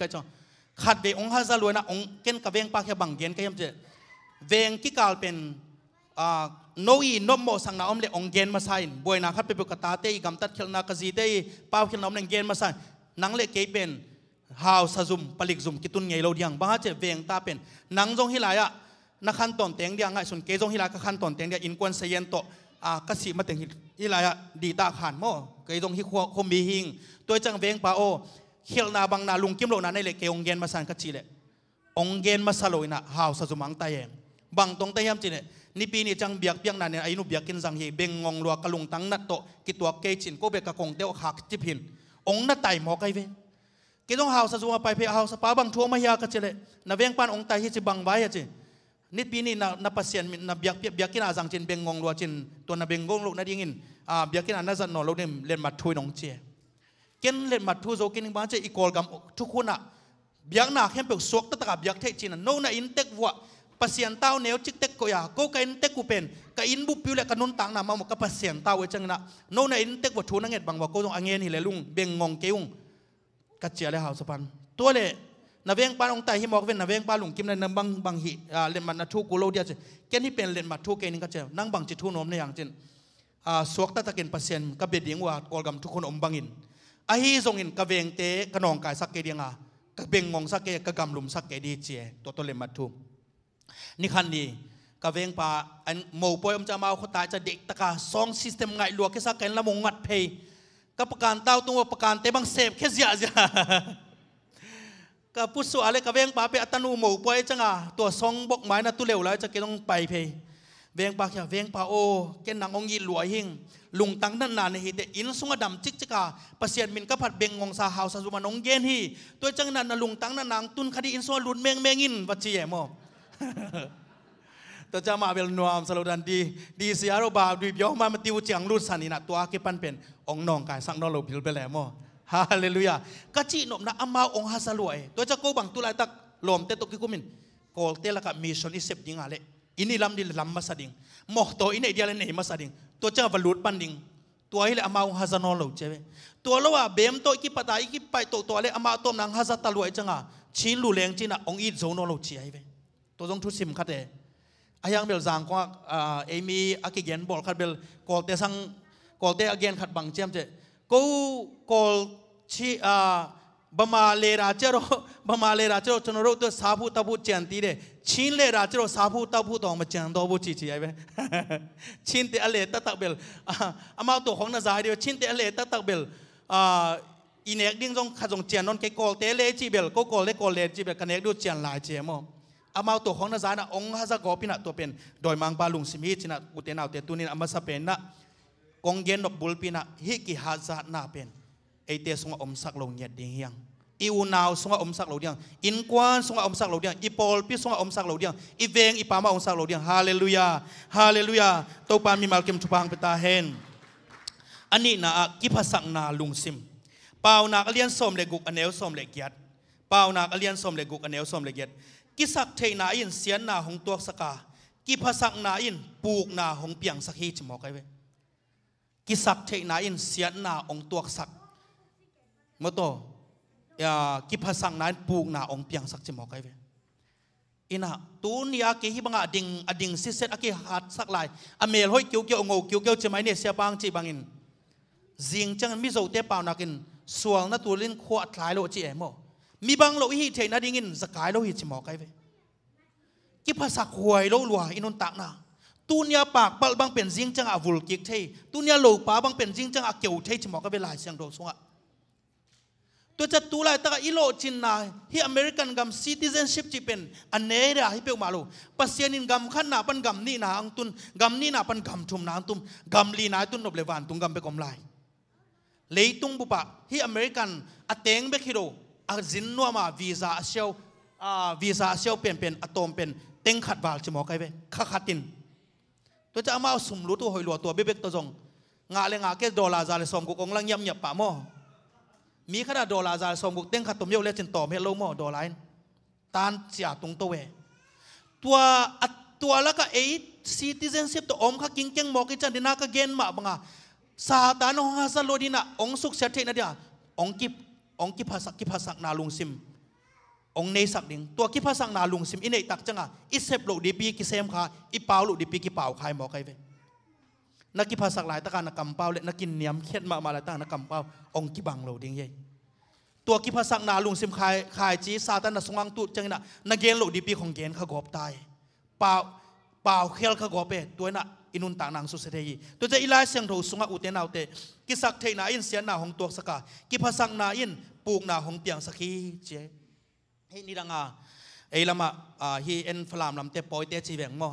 Speaker 1: ก็จังขัดเวองฮัซาลวยนะองเกนกะเวงปากแค่บังเกนก็ยังเจเวงกิกาลเป็นอ่าโนอีนมโมสังนาอมเลองเกนมาไซน์บวยนาขัดไปปุกตาเตยกำตัดเขล นากะซีเตยป้าวเขลนอมเลงเกนมาไซน์นังเลเกเป็น hào sa zum palik zum kitun ngei lo diang ba che veng ta pen nang jong hilaya na khan ton teng dia ngai sun ke jong hilaya ka khan ton teng dia in kwan sayen to a ka si ma teng hilaya di ta khan mo ke jong hi kho khom bi hing toy chang veng pa o khel na bang na lung kim lo na nei le ke ong gen ma san ka chi le ong gen ma sa lo ina hào sa zum ang ta yeng bang tong ta yam chi ne นี่ปีนี้จังเบียกเบียงนั่นเนี่ยไอ้นูเบียกกินจังฮีเบงงงลัวกะลุงตั้งนัดโตกิตัวเกจินก็เบกกะคงเดียวหักจิบหินองนัดไต่หมอกไกเวกิต้องหาวสะจงไปเพื่อหาวสปาบังทัวมาเยากะเจเลนาเวงปานองไตเฮจิบังไว้อจินี่ปีนี้นานาเปเซียนนาเบียกเบียกกินอาจังจินเบงงงลัวจินตัวนาเบงงงลุนาดิ้งินอ่าเบียกกินอานาจันนอลุเนี่ยเล่นมาทุยน้องเจียกินเล่นมาทุยโจกินบ้านเจอีกอลกัมทุกคนอะเบียกหนักเข้มเปียกสวกตะตะกับเบียกเทจินนโนนอินเต็กวะ โน่นอินเต็กวัวทุนังเอ็ดบางว่าก็ต้องอังเงินหิเลลุงเบงงงเกี้ยงกัจเจียเลยหาวสปันตัวเลยนาเวงปานองไตฮิมอกเวนนาเวงปาลุงกิมในนบังบังหิเล่นมันนาทูกูโลเดียจเกนที่เป็นเล่นมาทูเกนิงก็เจนั่งบังจิตทู นี่คันอาฮีทรงอินกับเวงเตกนองกายสักเกดียงอะกับเบงงงสักเกกับกำลุมสักเกดีเจตัวตัวเล่นมาทูนี่คันนี้กับเวงปาอันโมปอยอมจะมาเขาตายจะเด็กตะกาซองซิสเต็มไงลวกแค่สักเกนละมงงัดเพยกับประการเต้าตัวประการเตบังเสพแค่เสียเสียก็พุทธสุอะไรก็เวงปาไปอัตนูหมู่ป่วยจังอะตัวซองบกไม้นะตุเร็วแล้วจะเกต้องไปเพยเวงปาแค่เวงปาโอเกนนางองยีหลวยหิงลุงตังนั่นนานในฮิตอินสุงดำจิกจิกาปเสียนมินก็ผัดเบงงงซาฮาวซาซุมานงเกนฮีตัวจังนั้นลุงตังนั่นนางตุนคดีอินสุลุนเมงเมงินวัดจีเอโม ตัวจะมาเวลนวมสโลดันดีดีเสียรบาดีเบียวมามติวเจียงรูดสันนี่นะตัวก็บปันเป็นองนองกายสังนอลพิลไปแล้วโมฮาเลลูยากะจีนมนะอามาองฮาสลวยตัวจะโกบังตุลายตักลมเตตกิกุมินโกลเตละกะมิชชันอิเซปดิงอะไรอินี่ลำดิลำมาสดิงมอกตัวอินี่เดียเลนเนมาสดิงตัวจะวัลุดปันดิงตัวให้เลอามาองฮาสนอลเจเวตัวละว่าเบมตัวอีกิปตาอีกิไปตัวตัวเลอามาตัวนังฮาสตลวยจังอะชินลูเลงจีน่ะองอีโซนอลเจียเว ตัวจงทุสิมคัดเออายังเบลจางก็เอมีอากิเกนบอลคัดเบลโกลเตสังโกลเตอเกนคัดบังเจียมเจกูโกลชีอ่าบมาเลราเจโรบมาเลราเจโรชนโรตัวสาภูตาภูเจียนตีเดชินเลราเจโรสาภูตาภูตองมาเจียนตัวบุจีจีไอ้เว้ชินเตอเลตตักเบลอามาตัวของนาซาเดียวชินเตอเลตตักเบลอ่าอีเนกดิ้งจงขจงเจียนนนเกกอลเตเลจีเบลก็กอลเลกอลเลจีเบลกันเนกดูเจียนหลายเจียมอ อามาตัวของนาซานะองค์ฮัซากอปินะตัวเป็นโดยมังปาลุงสมีจินะกุเตนาวเตตุนินอามาสเปนนะกงเกนนกบุลปินะฮิกิฮัซานาเป็นไอเตสงอมสักลงเงียดดิงยังอีอูนาวสงอมสักลงเดียงอินกวนสงอมสักลงเดียงอีปอลพิสงอมสักลงเดียงอีเวงอีปามาอมสักลงเดียงฮาเลลูยาฮาเลลูยาตัวปามีมาลเกมทุพังเปตาเฮนอันนี้นะกิภาสักนาลุงซิมเปล่านักเลียนสมเลกุกอเนลสมเลกยัดเปล่านักเลียนสมเลกุกอเนลสมเลกยัด กิสักเทนาอินเสียนนาหงตัวสกากิภาสักนาอินปลูกนาหงเปียงสักฮีจมอกไอเวกิสักเทนาอินเสียนนาองตัวสักมโตยากิภาสังนั้นปูกนาองเปียงสักจิมอกไอเวอินะตูนยาเกฮิบังอดิงอดิงซิเซตอกิหัดสักลายอเมลห้อยเกี่ยวเกี่ยวงเกี่ยวเกี่ยวจะไม่เนี่ยเสียบางจีบังอินจิงจังมิโซเตปาวนักินสวงนัตัวลินขวดลายโลจีเอโมมีบางโลหิเทนัดิงินสกายโลหิจิมอกไอเว กิภาษาหวยโลลัวอินนตักนาตุนยาปากบัลบังเป็นจิงจังอาวุลกิกเทตุนยาโลปาบังเป็นจิงจังอาเกียวเทจิมอกไอเวลาเสียงโดสงะตัวจะตัวไรตะอีโลจินนาฮีอเมริกันกัมซิติเซนชิพจีเป็นอันเนเรฮิเปลมาลูปัสยานินกัมขันนาปันกัมนี่นาอังตุนกัมนี่นาปันกัมทุมนาอังตุมกัมลีนาตุนนบเลวันตุงกัมเปกอมไลเลยตุงบุปะฮีอเมริกันอเตงเบคิโรอาจินนัวมาวีซ่าเชียวอ่าวีซ่าเชียวเป็นเป็นอะตอมเป็น เต็งขัดวาลจะมอไกเวขัดขัดตินตัวจะเอามาสมรู้ตัวหอยหลัวตัวเบ๊กตัวจงงาเลงาเกดอลาซาเลสอมกุกองลังยำหยับปะมอมีขนาดดอลาร์จาสมบุกเต็งขัดตุมเยาเลจินตอมเฮลโลมอดอลลาร์ตานเสียตรงตัวเวตัวตัวแล้วก็เอซิติเซนชิพตัวอมข้ากิงเก่งมอกิจันดินาก็เกณฑ์มาบังอาซาตานองฮาซาโลดินาองสุกเสถียรนะเดียองกิบองกิภาษากิภาษานาลุงซิม องเนสักดิงตัวกิภาษานาลุงซิมอินเนตักจังอะอิเซปโลดีปีกิเซมขาอิปาวโลดีปีกิเปาวขายมอไกเวนักกิภาษาหลายตะการนักกำเป้าเละนักกินเนียมเขียนมามาหลายตะนักกำเป้าองกิบังโลดิ้งเย่ตัวกิภาษานาลุงซิมขายขายจีซาตันนัสงังตุจังนะนักเกลโลดีปีของเกณฑ์ขกอบตายเปล่าเปล่าเคลขกอบเปตัวน่ะอินุนต่างนางสุเสถีตัวจะอีไลเสียงโถสุงอุเตนเอาเตกิสักเทนาอินเสียนาของตัวสกากิภาษานาอินปูกนาของเปียงสกีเจ เฮ้นี่ดังอะเอลมาอ่าฮีเอ็นฟลามลำเตปอยเตจีแบงมอ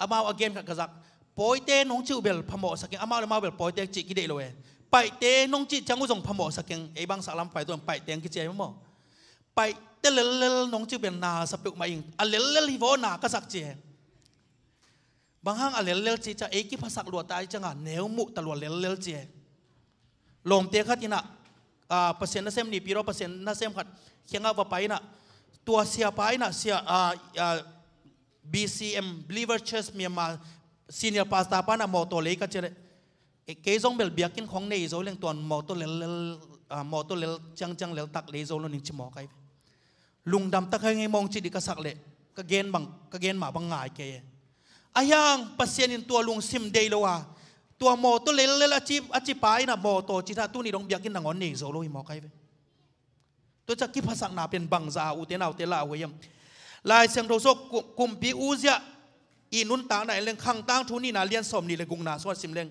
Speaker 1: อามาอเกมกับกษัก poi te nong chiu bel phamo saking ama ma bel poi te chi ki de lo e pai te nong chi changu jong phamo saking e bang saklam pai ton pai teng ki che mo pai te lel lel nong chiu bel na sa pe ma ing a lel lel hi vo na ka sak che bang hang a lel lel chi cha e ki phasak lo tai changa neu mu ta lo lel lel che lom te khat ina Ah, a pasien na sem ni, piro pasien na sem khat khenga ba pai tua sia ah, ah, pai sia a BCM Believer Church Myanmar. Senior pastor pa na moto le ka chere eh, ke zong bel biakin khong nei zo leng ton moto lel lel moto lel, chang chang lel tak le zo lo ning chimo kai. Lung dam tak ngai mong chi di ka sak le. Ka gen bang, ka gen ma bang ngai ke ayang, pasien in tua lung sim dei lo wa. ตัวโมตัวเลเลอาชีพอาชีพไปนะโมตัวจิตาตัวนี้องเบียกินหนังอ่อนนี่โซโลหิมอกให้เวตัวจะกิภาษาหนาเป็นบังซาอุเทนเอาเทล่าเวยมลายเสียงโทโซกุมปีอูเซียอีนุนตาไหนเรื่องขังตั้งทุนี่นาเลียนสมนี่เลยกุงนาสวัสดิมเรื่อง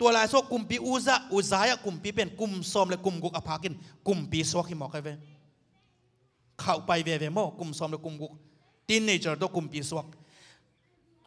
Speaker 1: ตัวลายโซกุมปีอูซะอุซายะกุมปีเป็นกุมสมและกุมกุกอภากินกุมปีสวกหิมอกให้เวเข้าไปเวเวโมกุมสมและกุมกุกตินเนเจอร์ตัวกุมปีสวก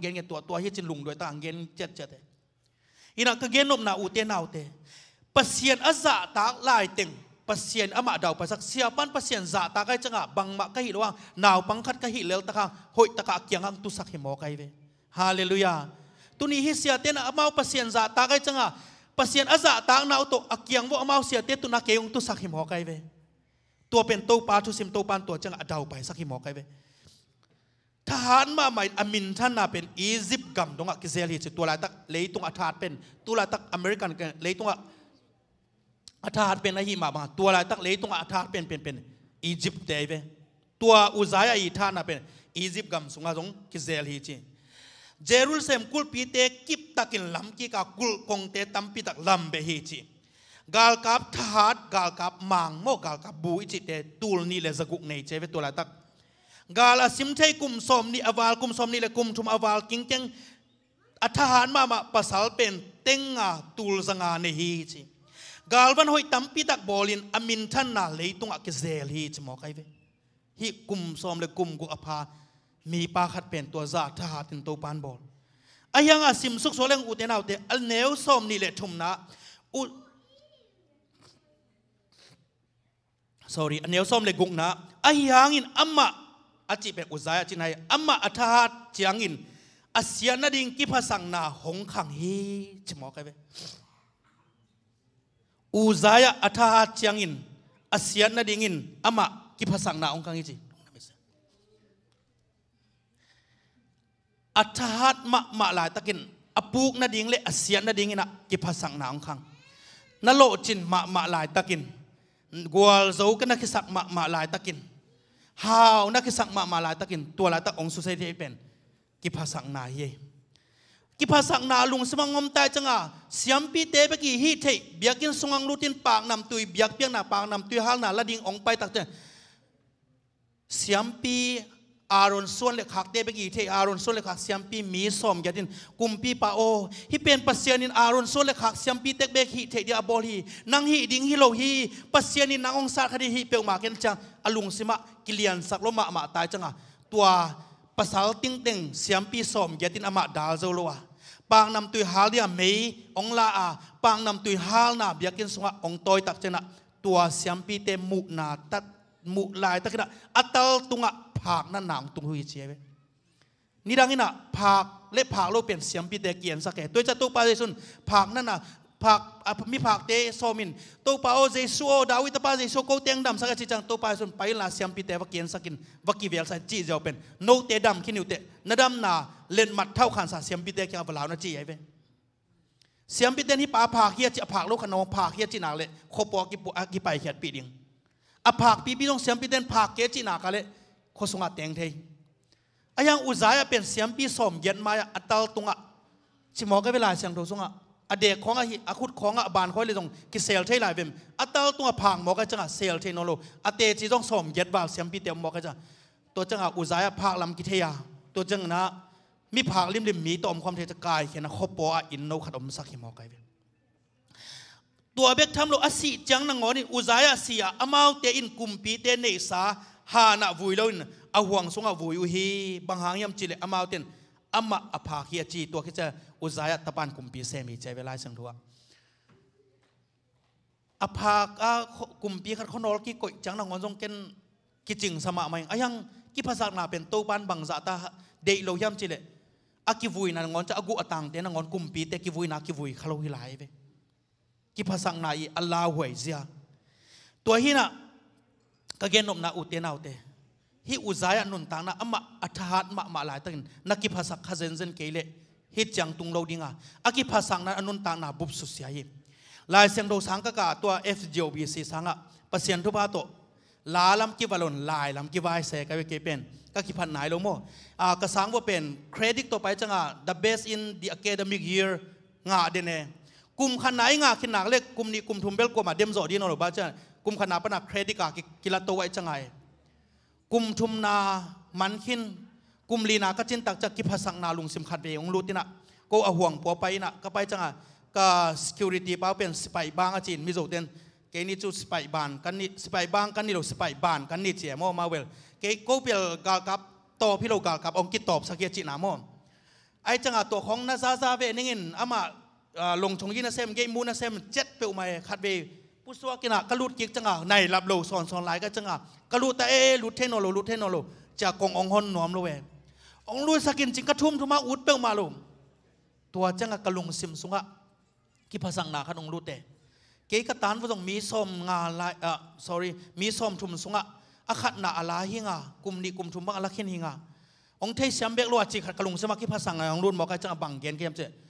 Speaker 1: เกนเงตัวตัวเฮจินลุงด้วยต่างเกนเจ็ดเจ็ดอีนักก็เกนนมนาอุเตนาวเตปเสียนอาซาตากลายเต็ง pasien ama daw pasak siapan pasien za ta kai changa bang ma kai lo naw pangkhat ka hi lel ta ka hoi ta ka kyang ang tu sak hi mo kai ve hallelujah tu ni hi sia ten amao pasien za ta kai changa pasien aza ta naw to akyang bo amao sia te tu na ke yung tu sak hi mo kai ve ตัวเป็นโตปาทุสิมโตปานตัวจังอดาวไปสักหิมอไกเวทหารมาใหม่อมินท่านน่ะเป็นอียิปต์กัมตรงอะกิเซลีจิตัวลายตักเลยตรงอาทาดเป็นตัวลายตักอเมริกันเลยตรงอะอาทาร์เป็นอะไรมาบ้างตัวอะไรตั้งเลยตรงอาทาร์เป็นเป็นเป็นอียิปต์เดเวตัวอุซายอีท่านน่ะเป็นอียิปต์กัมสุงาจงกิเซลฮีจี เจรุลเซมกุลปีเตกิบตักินลำกีกากุลคงเตตัมปีตักลำเบฮิจีกาลกับทหารกาลกับมังโมกาลกับบุอิจิเตตูลนี่เลสกุกในเจเวตัวละตักกาลอาสิมใช้กุมสมนี่อวาลกุมสมนี่และกุมทุมอวาลกิงเจงอัฐหารมามาภาษาเป็นเต็งอาตูลสงานในฮีจีกาลวันหอยตัมปีตักบอลินอามินทันนาเลยตุงอักเซลฮีจมอกไอเวฮีกุมสมและกุมกุอภา มีปาขัดเปลี่ยนตัวจ่าทหารถึงตัวปานบอลอายังอาซิมสุกโซเลงอุตนเอาเตอันเนวส้มนี่แหละชุมนะอุ sorry อันเนวส้มเลยกุกนะอายังอินอัมมาอาจิเป็นอุจายอาจินายอัมมาอัฐาเจียงอินอาเซียนดิ่งกิพสังนาหงขังฮีชิมอกไปอุจายอัฐาเจียงอินอาเซียนดิ่งอินอัมมากิพสังนาองขังฮีจี ดิงเลอเสียนาดิงนะกิภาษาหนางคังนโลจินมามาลายตะกินกวลโซกันนักสักมามาลายตะกินฮาวนักสักมามาลายตะกินตัวลายตะองสุเสถีเป็นกิภาษาหนาเยกิภาษาหนาลุงสมังงมตายจังอะเสียมปีเตปกีฮีเทเบียกินสงังลูตินปากนำตุยเบียกเปียงนาปากนำตุยฮัลนาละดิงองไปตักเจเสียมปี อารอนส่วนเล็กหักเดบกีเทอารอนส่วนเล็กหักเสียมปีมีสมยัดินกุมปีปาโอฮิเป็นปัสเซียนินอารอนส่วนเล็กหักเสียมปีเต็กเบกฮิเทเดียบอลฮีนังฮีดิงฮิโลฮีปัสเซียนินนางองศาคดีฮีเปียวมาเกนจังอลุงสิมะกิเลียนสักลมะมาตายจังอะตัวภาษาติงติงเสียมปีสมยัดินอมาดาลโซโลวะปางนำตุยฮาลเดียเมย์องลาอาปางนำตุยฮาลนาเบียกินสงะองตอยตักเจนะตัวเสียมปีเตมุนาตัดมุลายตักนะอัตลตุงะ ผากนั่นหนังตุงหุยเชียเวนี่ดังนี้นะผากเล็บผากเราเปลี่ยนเสียมปีเตเกียนสักแก่ตัวจะตุปาเจสุนผากนั่นนะผักมีผักเตโซมินตัวปาโอเจสูโอดาวิตปาเจสูโกเตียงดำสักจิจังตัวปาสุนไปลาเสียมปีเตวกเกียนสักินวกีเวลใส่จีเจ้าเป็นโนเตดำขินิวเตนดำนาเล่นมัดเท่าขันสาเสียมปีเตเกียวกับลาวนะจีไอเวเสียมปีเตนี่ปาผักเฮียจีผักลูกขนมผักเฮียจีนาเลยโคปอกิปุอากิไปเฮียปีดิงอะผักปีปีต้องเสียมปีเตนผักเกจีนากาเลย โคสงอาเตงเทอายังอุซายเป็นเสียมปีสมเย็นมาอัตลตุงะชิมอก็เวลาเสียงโทสงะอเด็กของอหิอคุดของอบานคอยเลยตรงกิเซลเทไลายเวมอัตลตัวพังมอกจังเซลเทโนโลอเตจีต้องสมเย็ดว่าเสียมปีเตียมมอกจังตัวจังอุซายภาคลำกิเทียตัวจังนะมีภาคริมริมมีตอมความเทจกายเขียนขบปออินโนขัดอมสักหิมอกไกเวตัวเบกทำโลอสิจังนังอนี่อุซายเสียอมาวเตอินกุมปีเตเนสา ฮานาวุยโลนอาห่วงสงอาวุยอุฮีบางหางยำจิเลอมาวเตนอามาอภาคียจีตัวคิดจะอุซายตะปานกุมปีเซมีใจเวลาสังทัวอภาคอากุมปีขัดขนอล ก็เกนมนาอุเตนเอาเตฮิอุจายนุนต่างนะอมะอัฐหัตมะมาหลายตั้งนักกิภาษาขจันเซนเกลเลฮิจังตุงเราดิงาอากิภาษานั้นอนุนต่างนะบุบสุสยายลายเสียงโดสังกกาตัว FGOBC สังะเปร์เซ็นต์ทุบาโตลาลำกิบาลนลายลำกิวายเสกไปเกเป็นก็คิพันไหนลงโมอ่ากระสังว่าเป็นเครดิตต่อไปจังอะ the best in the academic year งาเดนเองกลุ่มขนาดงาขนาดเล็กกลุ่มนี้กลุ่มทุนเบลกลุ่มอ่เดมโซดีนอร์บ้าจัง khan nai nga khin nak le kum ni kum thum bel ko ma dem zo di no lo ba cha kum khana pa na credit ka ki la to wai changai กุมทุมนามันขินกุมลีนาก็จินตักจากกิภาสังนาลุงสิมขัดเวงรูตินะก็อาห่วงปัวไปนะก็ไปจังอะก็ security เป้าเป็นสไปบางอาจินมิโซเดนเกนี่จุดสไปบานกันนี่สไปบางกันนี่เราสไปบานกันนี่เจียมอมาเวลเกก็เปลกากับต่อพี่เรากากับองกิตอบสักเกียจินามอไอจังอะตัวของนาซาซาเวนิงินอามาลงชงยินะเซมเกมูนะเซมเจ็ดเปลวมาขัดเว ผู้สวกินะกระลุดกิกจังอะในรับโลสอนสอนหลายก็จังอะกระลุดแต่เอลุดเทนโลลุดเทนโลจากกององหอนนอมโลเวองลุสกินจิงกระทุ่มทุมาอุดเปลมาลมตัวจังอะกะลุงซิมสุงอะกิภาษาหนาขนองลุดเตเกกตันว่าต้องมีสมงานลายเอ่อ sorry มีสมทุมสุงอะอาขัดนาอะไรหิงอะกุมนีกุมทุมบังอะไรขินหิงอะองเทสยามเบกลัวจิขัดกะลุงสมากิภาษาหนาองรุ่นบอกกันจังบังเกนเกมเจอ่าผู้เตกปะโอบางครั้งนังองรู้สักหลงนะเฮียมององม่วงพัลฮิเลโลเฮียมเสียเตียนองององพัลกีกูเป็นอ่านังอ่ากอลเตปามนะตูตะปาเลเนี่ยมวยพันเนี่ยนังอีขุดตกกูหลงมันเกนเฮียมก็เจเลยอามันนวมด้วยนะซูมาพอไปปะอืมจีน่าซูมาพอไปปะวิ่งเจ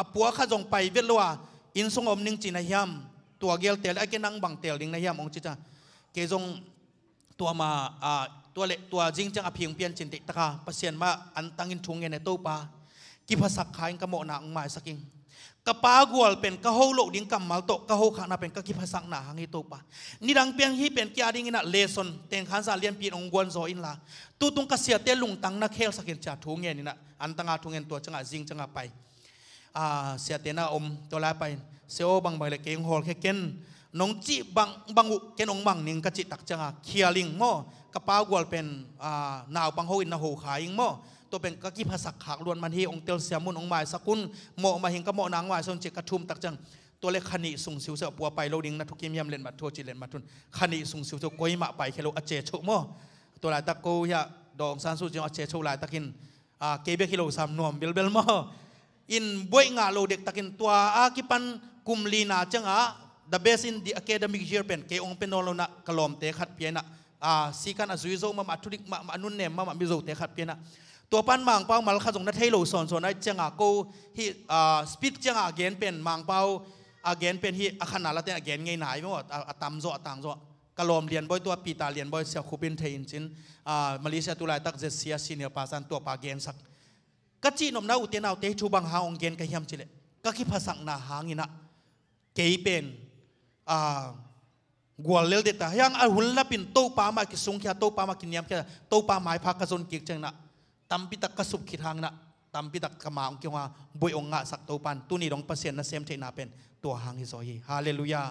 Speaker 1: อองฮอลเขาจงไกวมฮอลเขียดลอ่าคันนี้ซุงอปัวข้าจงไปเวลว่าอินซุงอมนิงจีนเฮียมตัวเกลเตลไอเกนังบังเตลดิ้งในเฮียมองจีจ้าเกจงตัวมาอ่าตัวเล็กตัวจริงจังอภิงเปลี่ยนจินติตะกาเปเสียนมาอันตั้งอินทุงเงินในตู้ปากิภาษาขายกระโมนาองหมายสักิงกกะปากวลเป็นกะโฮโลดิ้งกัมมัลโตกะโฮขานาเป็นกะกิภาษาหนาหังฮิโตปะนี่ดังเปียงฮีเป็นกียดิ้งนะเลสอนเต็งขันซาเลียนปีองกวนโซอินลาตูตุงกะเสียเตลุงตังนักเคลสักินจ่าทุงเงินนี่นะอันตั้งอาทุงเงินตัวจังอาจิงจังอาไป เสียเตนะอมตัวลาไปเซโอบางใบเลยเกงฮอลแค่เกนน้องจีบางบางอุเกนองบังนิงกจิตักจังอาเคียลิงโมกระเป๋ากวลเป็นอ่านาวปังโฮอินนาโฮขายิงโมตัวเป็นกะกิภาษาขากลวนมันที่องเตลเสียมุนองไม้สกุลโมมาเห็นกะโมนางวายสนจิกระทุมตักจังตัวเล็กขณีสุงสิวเสือปัวไปโลดิงนะทุกิมยำเล่นมาทัวจิเล่นมาทุนขณีสุงสิวตัวกอยมาไปเคโลอเจชุโมตัวลายตะโกยะดองซันสุจิอเจชุลายตะกินอ่าเกเบคิโลสามนวมเบลเบลโม อินบวยงาโลเด็กตะกินตัวอากิปันกุมลีนาจังอะ the best in the academic year pen ke ong penolo na kalom te khat piena a sikan azui zo ma mathudik ma anun ne ma mizo te khat piena ตัวปันมังเป้ามาลขจงนัทเทโลสอนสอนไอ้จังอากูฮีอ่าสปีดจังอาเกนเป็นมังเป้าอาเกนเป็นฮีอาขนาดละเตนอาเกนไงไหนไม่หมดอาตามโซต่างโซกะลอมเรียนบ่อยตัวปีตาเรียนบ่อยเสียคูบินเทนจินอ่ามาเลเซียตุลายตักเจเซียซีเนียปาซันตัวปาเกนสัก ก็จีนอมนาอุตนาอุเตชูบังหาองเกนก็ยมจิเลก็คิดภาษาหนาหางินะเกยเป็นอ่ากวเลเดตายังอหุ่ละปินโตปามากิสุงขียโตปามากินยมแค่โตปามายพากกระสุนกิกจังนะตัมปิตักกสุบขีทางนะตัมปิตักมาองเกว่าบุยองงะสักโตปันตุนี่ดองเปอร์เซ็นต์นะเซมเทนาเป็นตัวหางฮิโซฮีฮาเลลูยา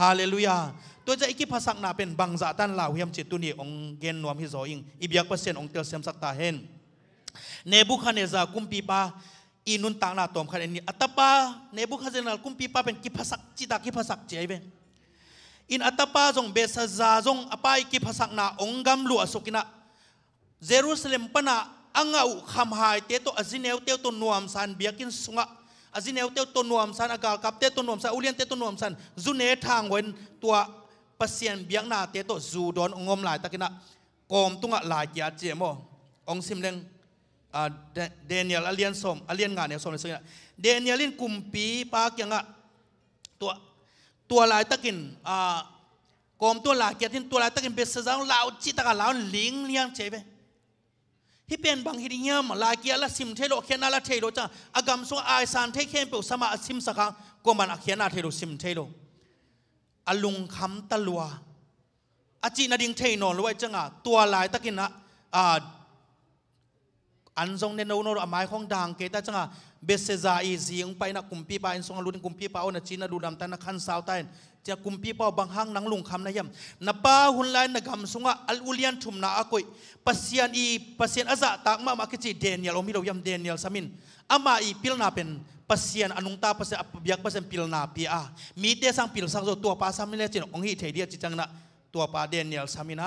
Speaker 1: ฮาเลลูยาตัวจะอีกภาษาหนาเป็นบังจาตันลาวเฮียมจิตตุนี่องเกนนวมฮิโซอิงอีบยักเปอร์เซ็นต์องเตลเซมสักตาเฮน เนบุคาเนซากุมปีปาอินุนต่างนาตอมขันนี้อัตปาเนบุคาเนซากุมปีปาเป็นกิพสักจิตากิพสักเจเวอินอัตปาจงเบสซาจงอปายกิภาษานาองกัมลัวสุกินะเยรูซาเล็มปนาอังเอาคำหายเตโตอจิเนวเตโตนวมสันเบียกินสุงะอจิเนวเตโตนวมสันอากาลกับเตโตนวมสันอุเลียนเตโตนวมสันจุเนทางเวนตัวปเสียนเบียงนาเตโตจูดอนองมหลายตะกินะกอมตุงะหลายยาเจมอองซิมเลง เดนิเอลอเลียนสมอเลียนงานเนี่ยสมในสิ่งเดนิเอลินกลุ่มปีปากยังอะตัวตัวลายตะกินอ่ากรมตัวลายเกียรตินตัวลายตะกินเป็นสาวลาวจิตกะลาวลิงเลี้ยงเจ็บฮิเป็นบางฮิริยามลายเกียรละสิมเทโลเขียนาละเทโลจ้าอากรรมสวงอายสานเทเข้นเปลืวสมาสิมสักกมันเขียนาเทโลสิมเทโลอลุงคำตะลัวอาจีนาดิงเทนอนรวยจังอะตัวลายตะกินนะอ่า อันทรงเนโนโนอหมายของดังเกตจังอะเบสเซซาอีซีงไปนักกุมปีปาอินทรงลุนกุมปีปาอนะจีนาดูดำตันนักขันสาวใต้จะกุมปีปาบางห้างนังลุงคำนะยำนับป้าหุ่นไลายนักำสุงะอัลอุเลียนทุมนาอกุยปัสยานอีปัสยานอาซาตากมามาคิจิเดนิเอลอมิโรยำเดนิเอลสามินอามาอีพิลนาเป็นปัสยานอนุงตาปัสยานบิยกปัสยานพิลนาปีอามีเตสังพิลสักตัวปาสามิเลจินองฮีเทเดียจิจังนะตัวป้าเดนิเอลสามินะ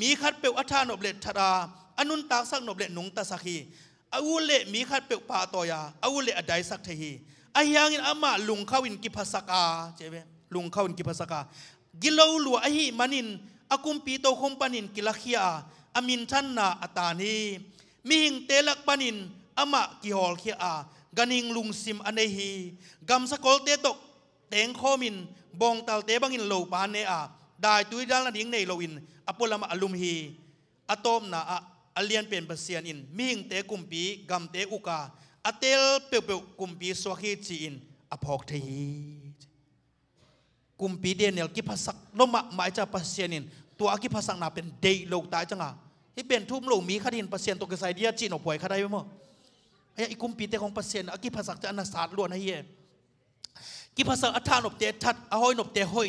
Speaker 1: มีขัดเปียวอัฐานบเล็ดชราอนุนตากสักนบเล็หนุงตาสักฮีอาวุเล่มีขัดเปียวป่าตัวยาอาวุเล่อดายสักเทฮีอายางินอามาลุงข้าวินกิพัสกาเจ๊เวลุงข้าวินกิพัสกากิโลลัวไอฮีมันินอากุมปีโตคมปานินกิลักยาอามินชันนาอตานีมีหิงเตลักปานินอามะกิฮอลเคียอากันิงลุงซิมอันเนฮีกัมสกอลเตตกเตงโคมินบองตัลเตบังินโลปานเนอา ได้ตุยด้านันหิงในโลอินอปุลมาอลุมฮีอะตอมนาอะเลียนเป็นเปอร์เซียนอินมิงเตกุมปีกัมเตอุกาอะเตลเปียวเปียวกุมปีสวาคีจีอินอพอกทีกุมปีเดนเนลกิพัสักโนมะหมายจะเปอร์เซียนอินตัวกิพัสักนาเป็นเดโลตายจังอะที่เป็นทุ่มโลกมีคดินเปอร์เซียนตกกระไซเดียจีนอป่วยคดายไหมมั้งไอ้กุมปีเตของเปอร์เซียนอกิพัสักจะอนาศาสตร์ล้วนให้เย่กิพัสักอัฐานอบเตทัดอหอยนบเตหอย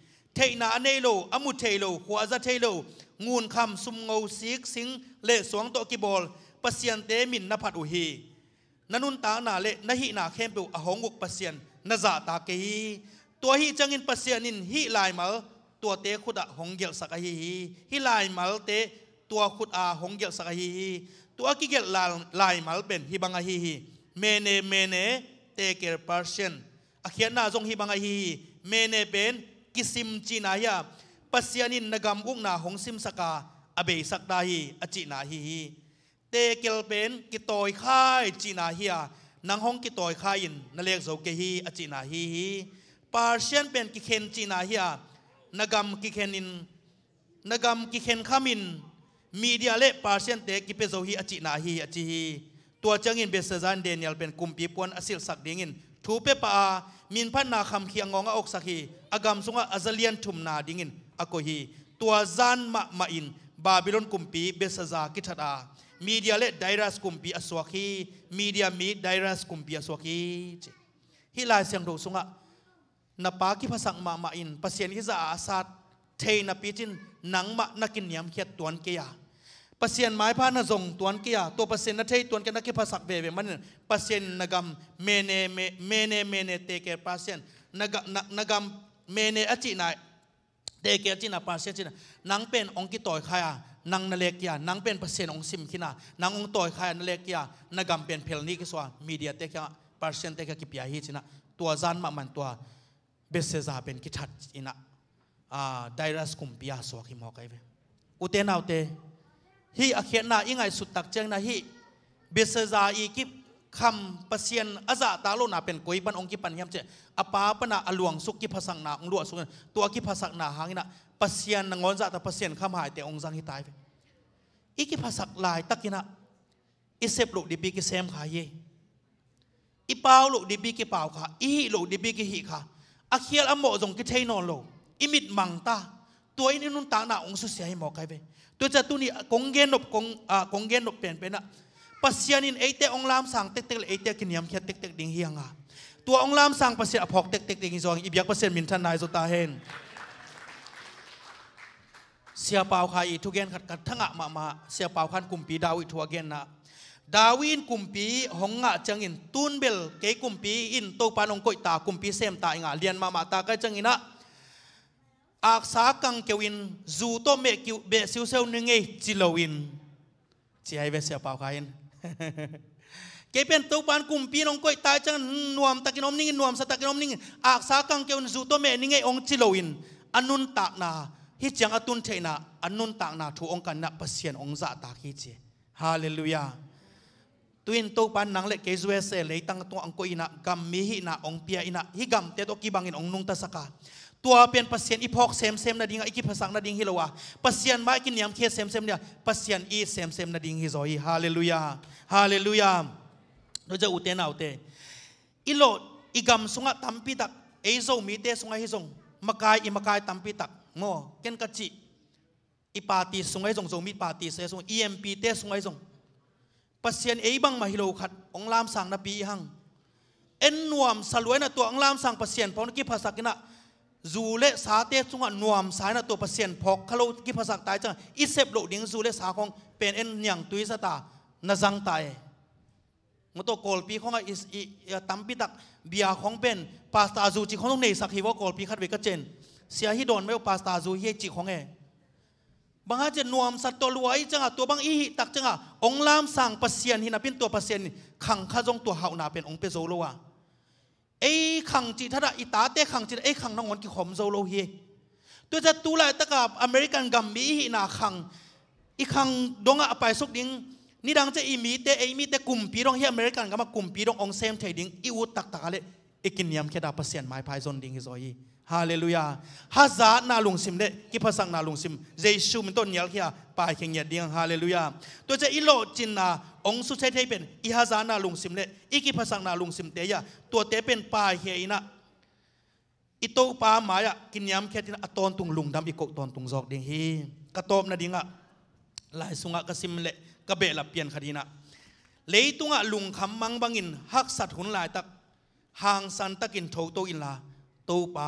Speaker 1: เทนาเนโลอมุเทโลหัวจะเทโลงูนคำซุมเงาซีกสิงเลสวงโตกิบอลปเสียนเตมินนภัดอุฮีนันุนตาหนาเลนหินาเข้มเปิวอหงกุกปเสียนนจาตาเกฮีตัวฮีจังอินปเสียนินฮีลายมาตัวเตขุดะหงเกลสกฮีฮีลายมาเตตัวขุดอาหงเกลสกฮีตัวกิเกลลายลายมาเป็นฮีบังฮีฮีเมเนเมเนเตเกลปาร์เซนอาเขียนนาจงฮีบังฮีเมเนเป็น kisim chi ya pasianin nagam uk na hong sim saka, abe sak da hi hi te kel pen ki khai chi na nang hong ki toy nalek zo ke hi, achi hi hi. Parsian pen ki khen chi na hi ya nagam ki khen nagam ki khen khamin. Media le parsian te ki pe zo hi, achi na hi achi hi. Tua changin besazan daniel pen kumpi pon asil sak dingin. ทูเปปามินพันนาคำเคียงงองออกสักฮีอากรรมสุงะอาเลียนทุมนาดิ่งินอโกฮีตัวจานมะมาอินบาบิลอนกุมปีเบสซาคิทัดามีเดียเลไดรัสกุมปีอสวาคีมีเดียมีไดรัสกุมปีอสวาคีฮิลาเสียงดูสุงะนับปากิภาษังมามาอินภาษาอังกิจาอาสัตเทนับปีจินนังมะนักินเนียมเคียตตวนเกีย ปเสียนหมายพานะทรงตวนเกียตัวปเสียนนัทเทตวนกันนักภาษาเวเวมันปเสียนนกรรมเมเนเมเนเมเนเตเกปเสียนนกนกกรรมเมเนอจินายเตเกอจินาปเสียนจินานังเป็นองค์กิต่อยขายานังนเลกียานังเป็นปเสียนองค์ซิมขินานังองค์ต่อยขายานเลกียานกรรมเป็นเพลนี้ก็สวามีเดียเตเกปเซียนเตเกกิปยาฮิจินาตัวจันมามันตัวเบสเซซาเป็นกิทัดอินาไดรัสคุมปิยาสวากิมฮอกไกเวอุเตนเอาเต ฮีอาเขียนนาอิงไงสุดตักเจงนะฮีเบสซาอีกิคำปเสียนอาซาตาโลนาเป็นกุยบันองกิปันยามเจอปาปนาอลวงสุกิภาษานาองลวสุกตัวกิภาษานาหางนะปเสียนนงอนจะแต่ปเสียนคำหายแต่องจังฮิตายเวอีกิภาษาลายตักินะอิเซปลุดิบิกิเซมขายอีเปาลุดิบิกิเปาขาอีลุดิบิกิฮิขาอาเคียลอโมจงกิเทนอนโลอิมิดมังตาตัวนี้นุ่นตาหนาองสุเสียให้หมอใครไป ตัวจะตัวนี้กงเกนบกงอ่ากงเกนบเปลี่ยนเป็นอะปัสยานินเอเตองลามสังเต็กเต็กเอเตกินยามเคียเต็กเต็กดิ่งเฮียงอ่ะตัวองลามสังปัสยาพอกเต็กเต็กดิ่งซองอีบยักปัสยามินทันนายสุตาเฮนเสียเปล่าใครทุกเกนขัดกันทั้งอะมามาเสียเปล่าขันกุมปีดาวิทัวเกนนะดาวินกุมปีหงะ ตัวเป็นเปอร์เซ็นอีพอกเซมเซมนาดิงอีกิภาษานาดิงฮิโลวาเปร์เซ็นต์มากินยามเคเซมเซมเนี่ยเปร์เซ็นอีเซมเซมนาดิงฮิโซฮีฮาเลลูยาฮาเลลูยาเราจะอุเตนเอาเตอีโลอีกัมสุงะตัมปิตักเอโซมีเตสุงะฮิซงมากายอีมากายตัมปิตักงอเกนกะจจิอีปาติสุงะฮิซงโซมีปาตีเซซงอีเอ็มปีเตสุงะฮิซงเปอร์เซ็นต์เอบังมาฮิโลขัดองลามสังนาปีฮังเอ็นนวมสลวยนะตัวองลามสังเปอร์เซ็นต์พอนักกิภาษากินะ จูเลสาเตสุงะนวมสายนาตัวเปอร์เซ็นต์พกขลุกิภาษาตายจังอิเซบโลดิงจูเลสาของเป็นเอ็นย่างตุยสตานาจังตายงตัวกอลปีของอิสอิตัมปิตักเบียของเป็นปาสตาจูจิของต้องเนสักฮีว่ากอลปีคัดเวกเจนเสียฮิดอนไม่เอาปาสตาจูเฮจิของเอบางอาจจะนวมสัตว์ตัวรวยจังตัวบางอีหิตักจังองลามสั่งเปอร์เซียนต์หินาเป็นตัวเปอร์เซียนขังข้าจงตัวเฮาหนาเป็นองเปโซโลวา ไอ้ขังจิตระอิตาเตขังจิตไอ้ขังน้องวันกี่ขมโซโลเฮตัวจะตัวไรตะกับอเมริกันกัมมีหินาขังอีขังดงอะไปสุกดิ้งนี่ดังจะอีมีเตไอมีเตกลุ่มปีรองเฮอเมริกันก็มากลุ่มปีรององเซมเทดิ้งอีวุตักตะกอะไรอีกินยามแค่ดาปัสเซียนไม้พายซนดิ้งฮิโซยี ฮาเลลูยาฮาซานาลุงซิมเดกิพสังนาลุงซิมเจชูมันต้นเยลเฮียปายเข่งยัดเดียงฮาเลลูยาตัวจะอิโลจินนาองสุเชเทเป็นอิฮาซานาลุงซิมเดอีกิพสังนาลุงซิมเตียตัวเตเป็นปายเฮียนะอิโตปาหมายะกินยามแค่ที่นะตอนตุงลุงดำอีกตอนตุงจอกเดียงฮีกระตบนาดิงะลายสุงะกสิมเละกระเบละเปลี่ยนคดีนะเลยตุงะลุงคำมังบังอินฮักสัตว์หุนลายตักหางสันตะกินโถโตอินลาโตปา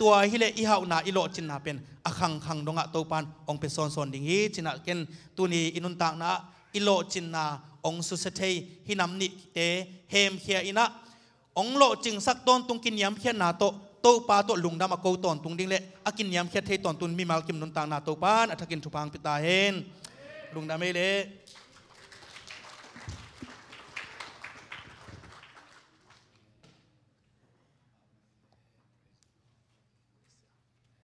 Speaker 1: ตัวฮิเลาโตปาตุงอะลุงดำโกตอนตุงอินฮาเลลูยาฮาเลลูยาตัวฮิเลอีฮาวนาอิโลจินนาเป็นอคังคังดงะโตปันองเป็นซอนซนดิ่งฮีจินะเกนตัวนี้อินุนตากนะอิโลจินนาองสุสเทฮินำนิเตเฮมเคียอินะองโลจิงสักตอนตุงกินยำเคียนาโตโตปาโตลุงดำอโกตอนตุงดิ่งเละอากินยำเคียเทตอนตุนมีมาลกิมนุนตากนาโตปานอัทกินทุพังปิตาเฮนลุงดำเมเละ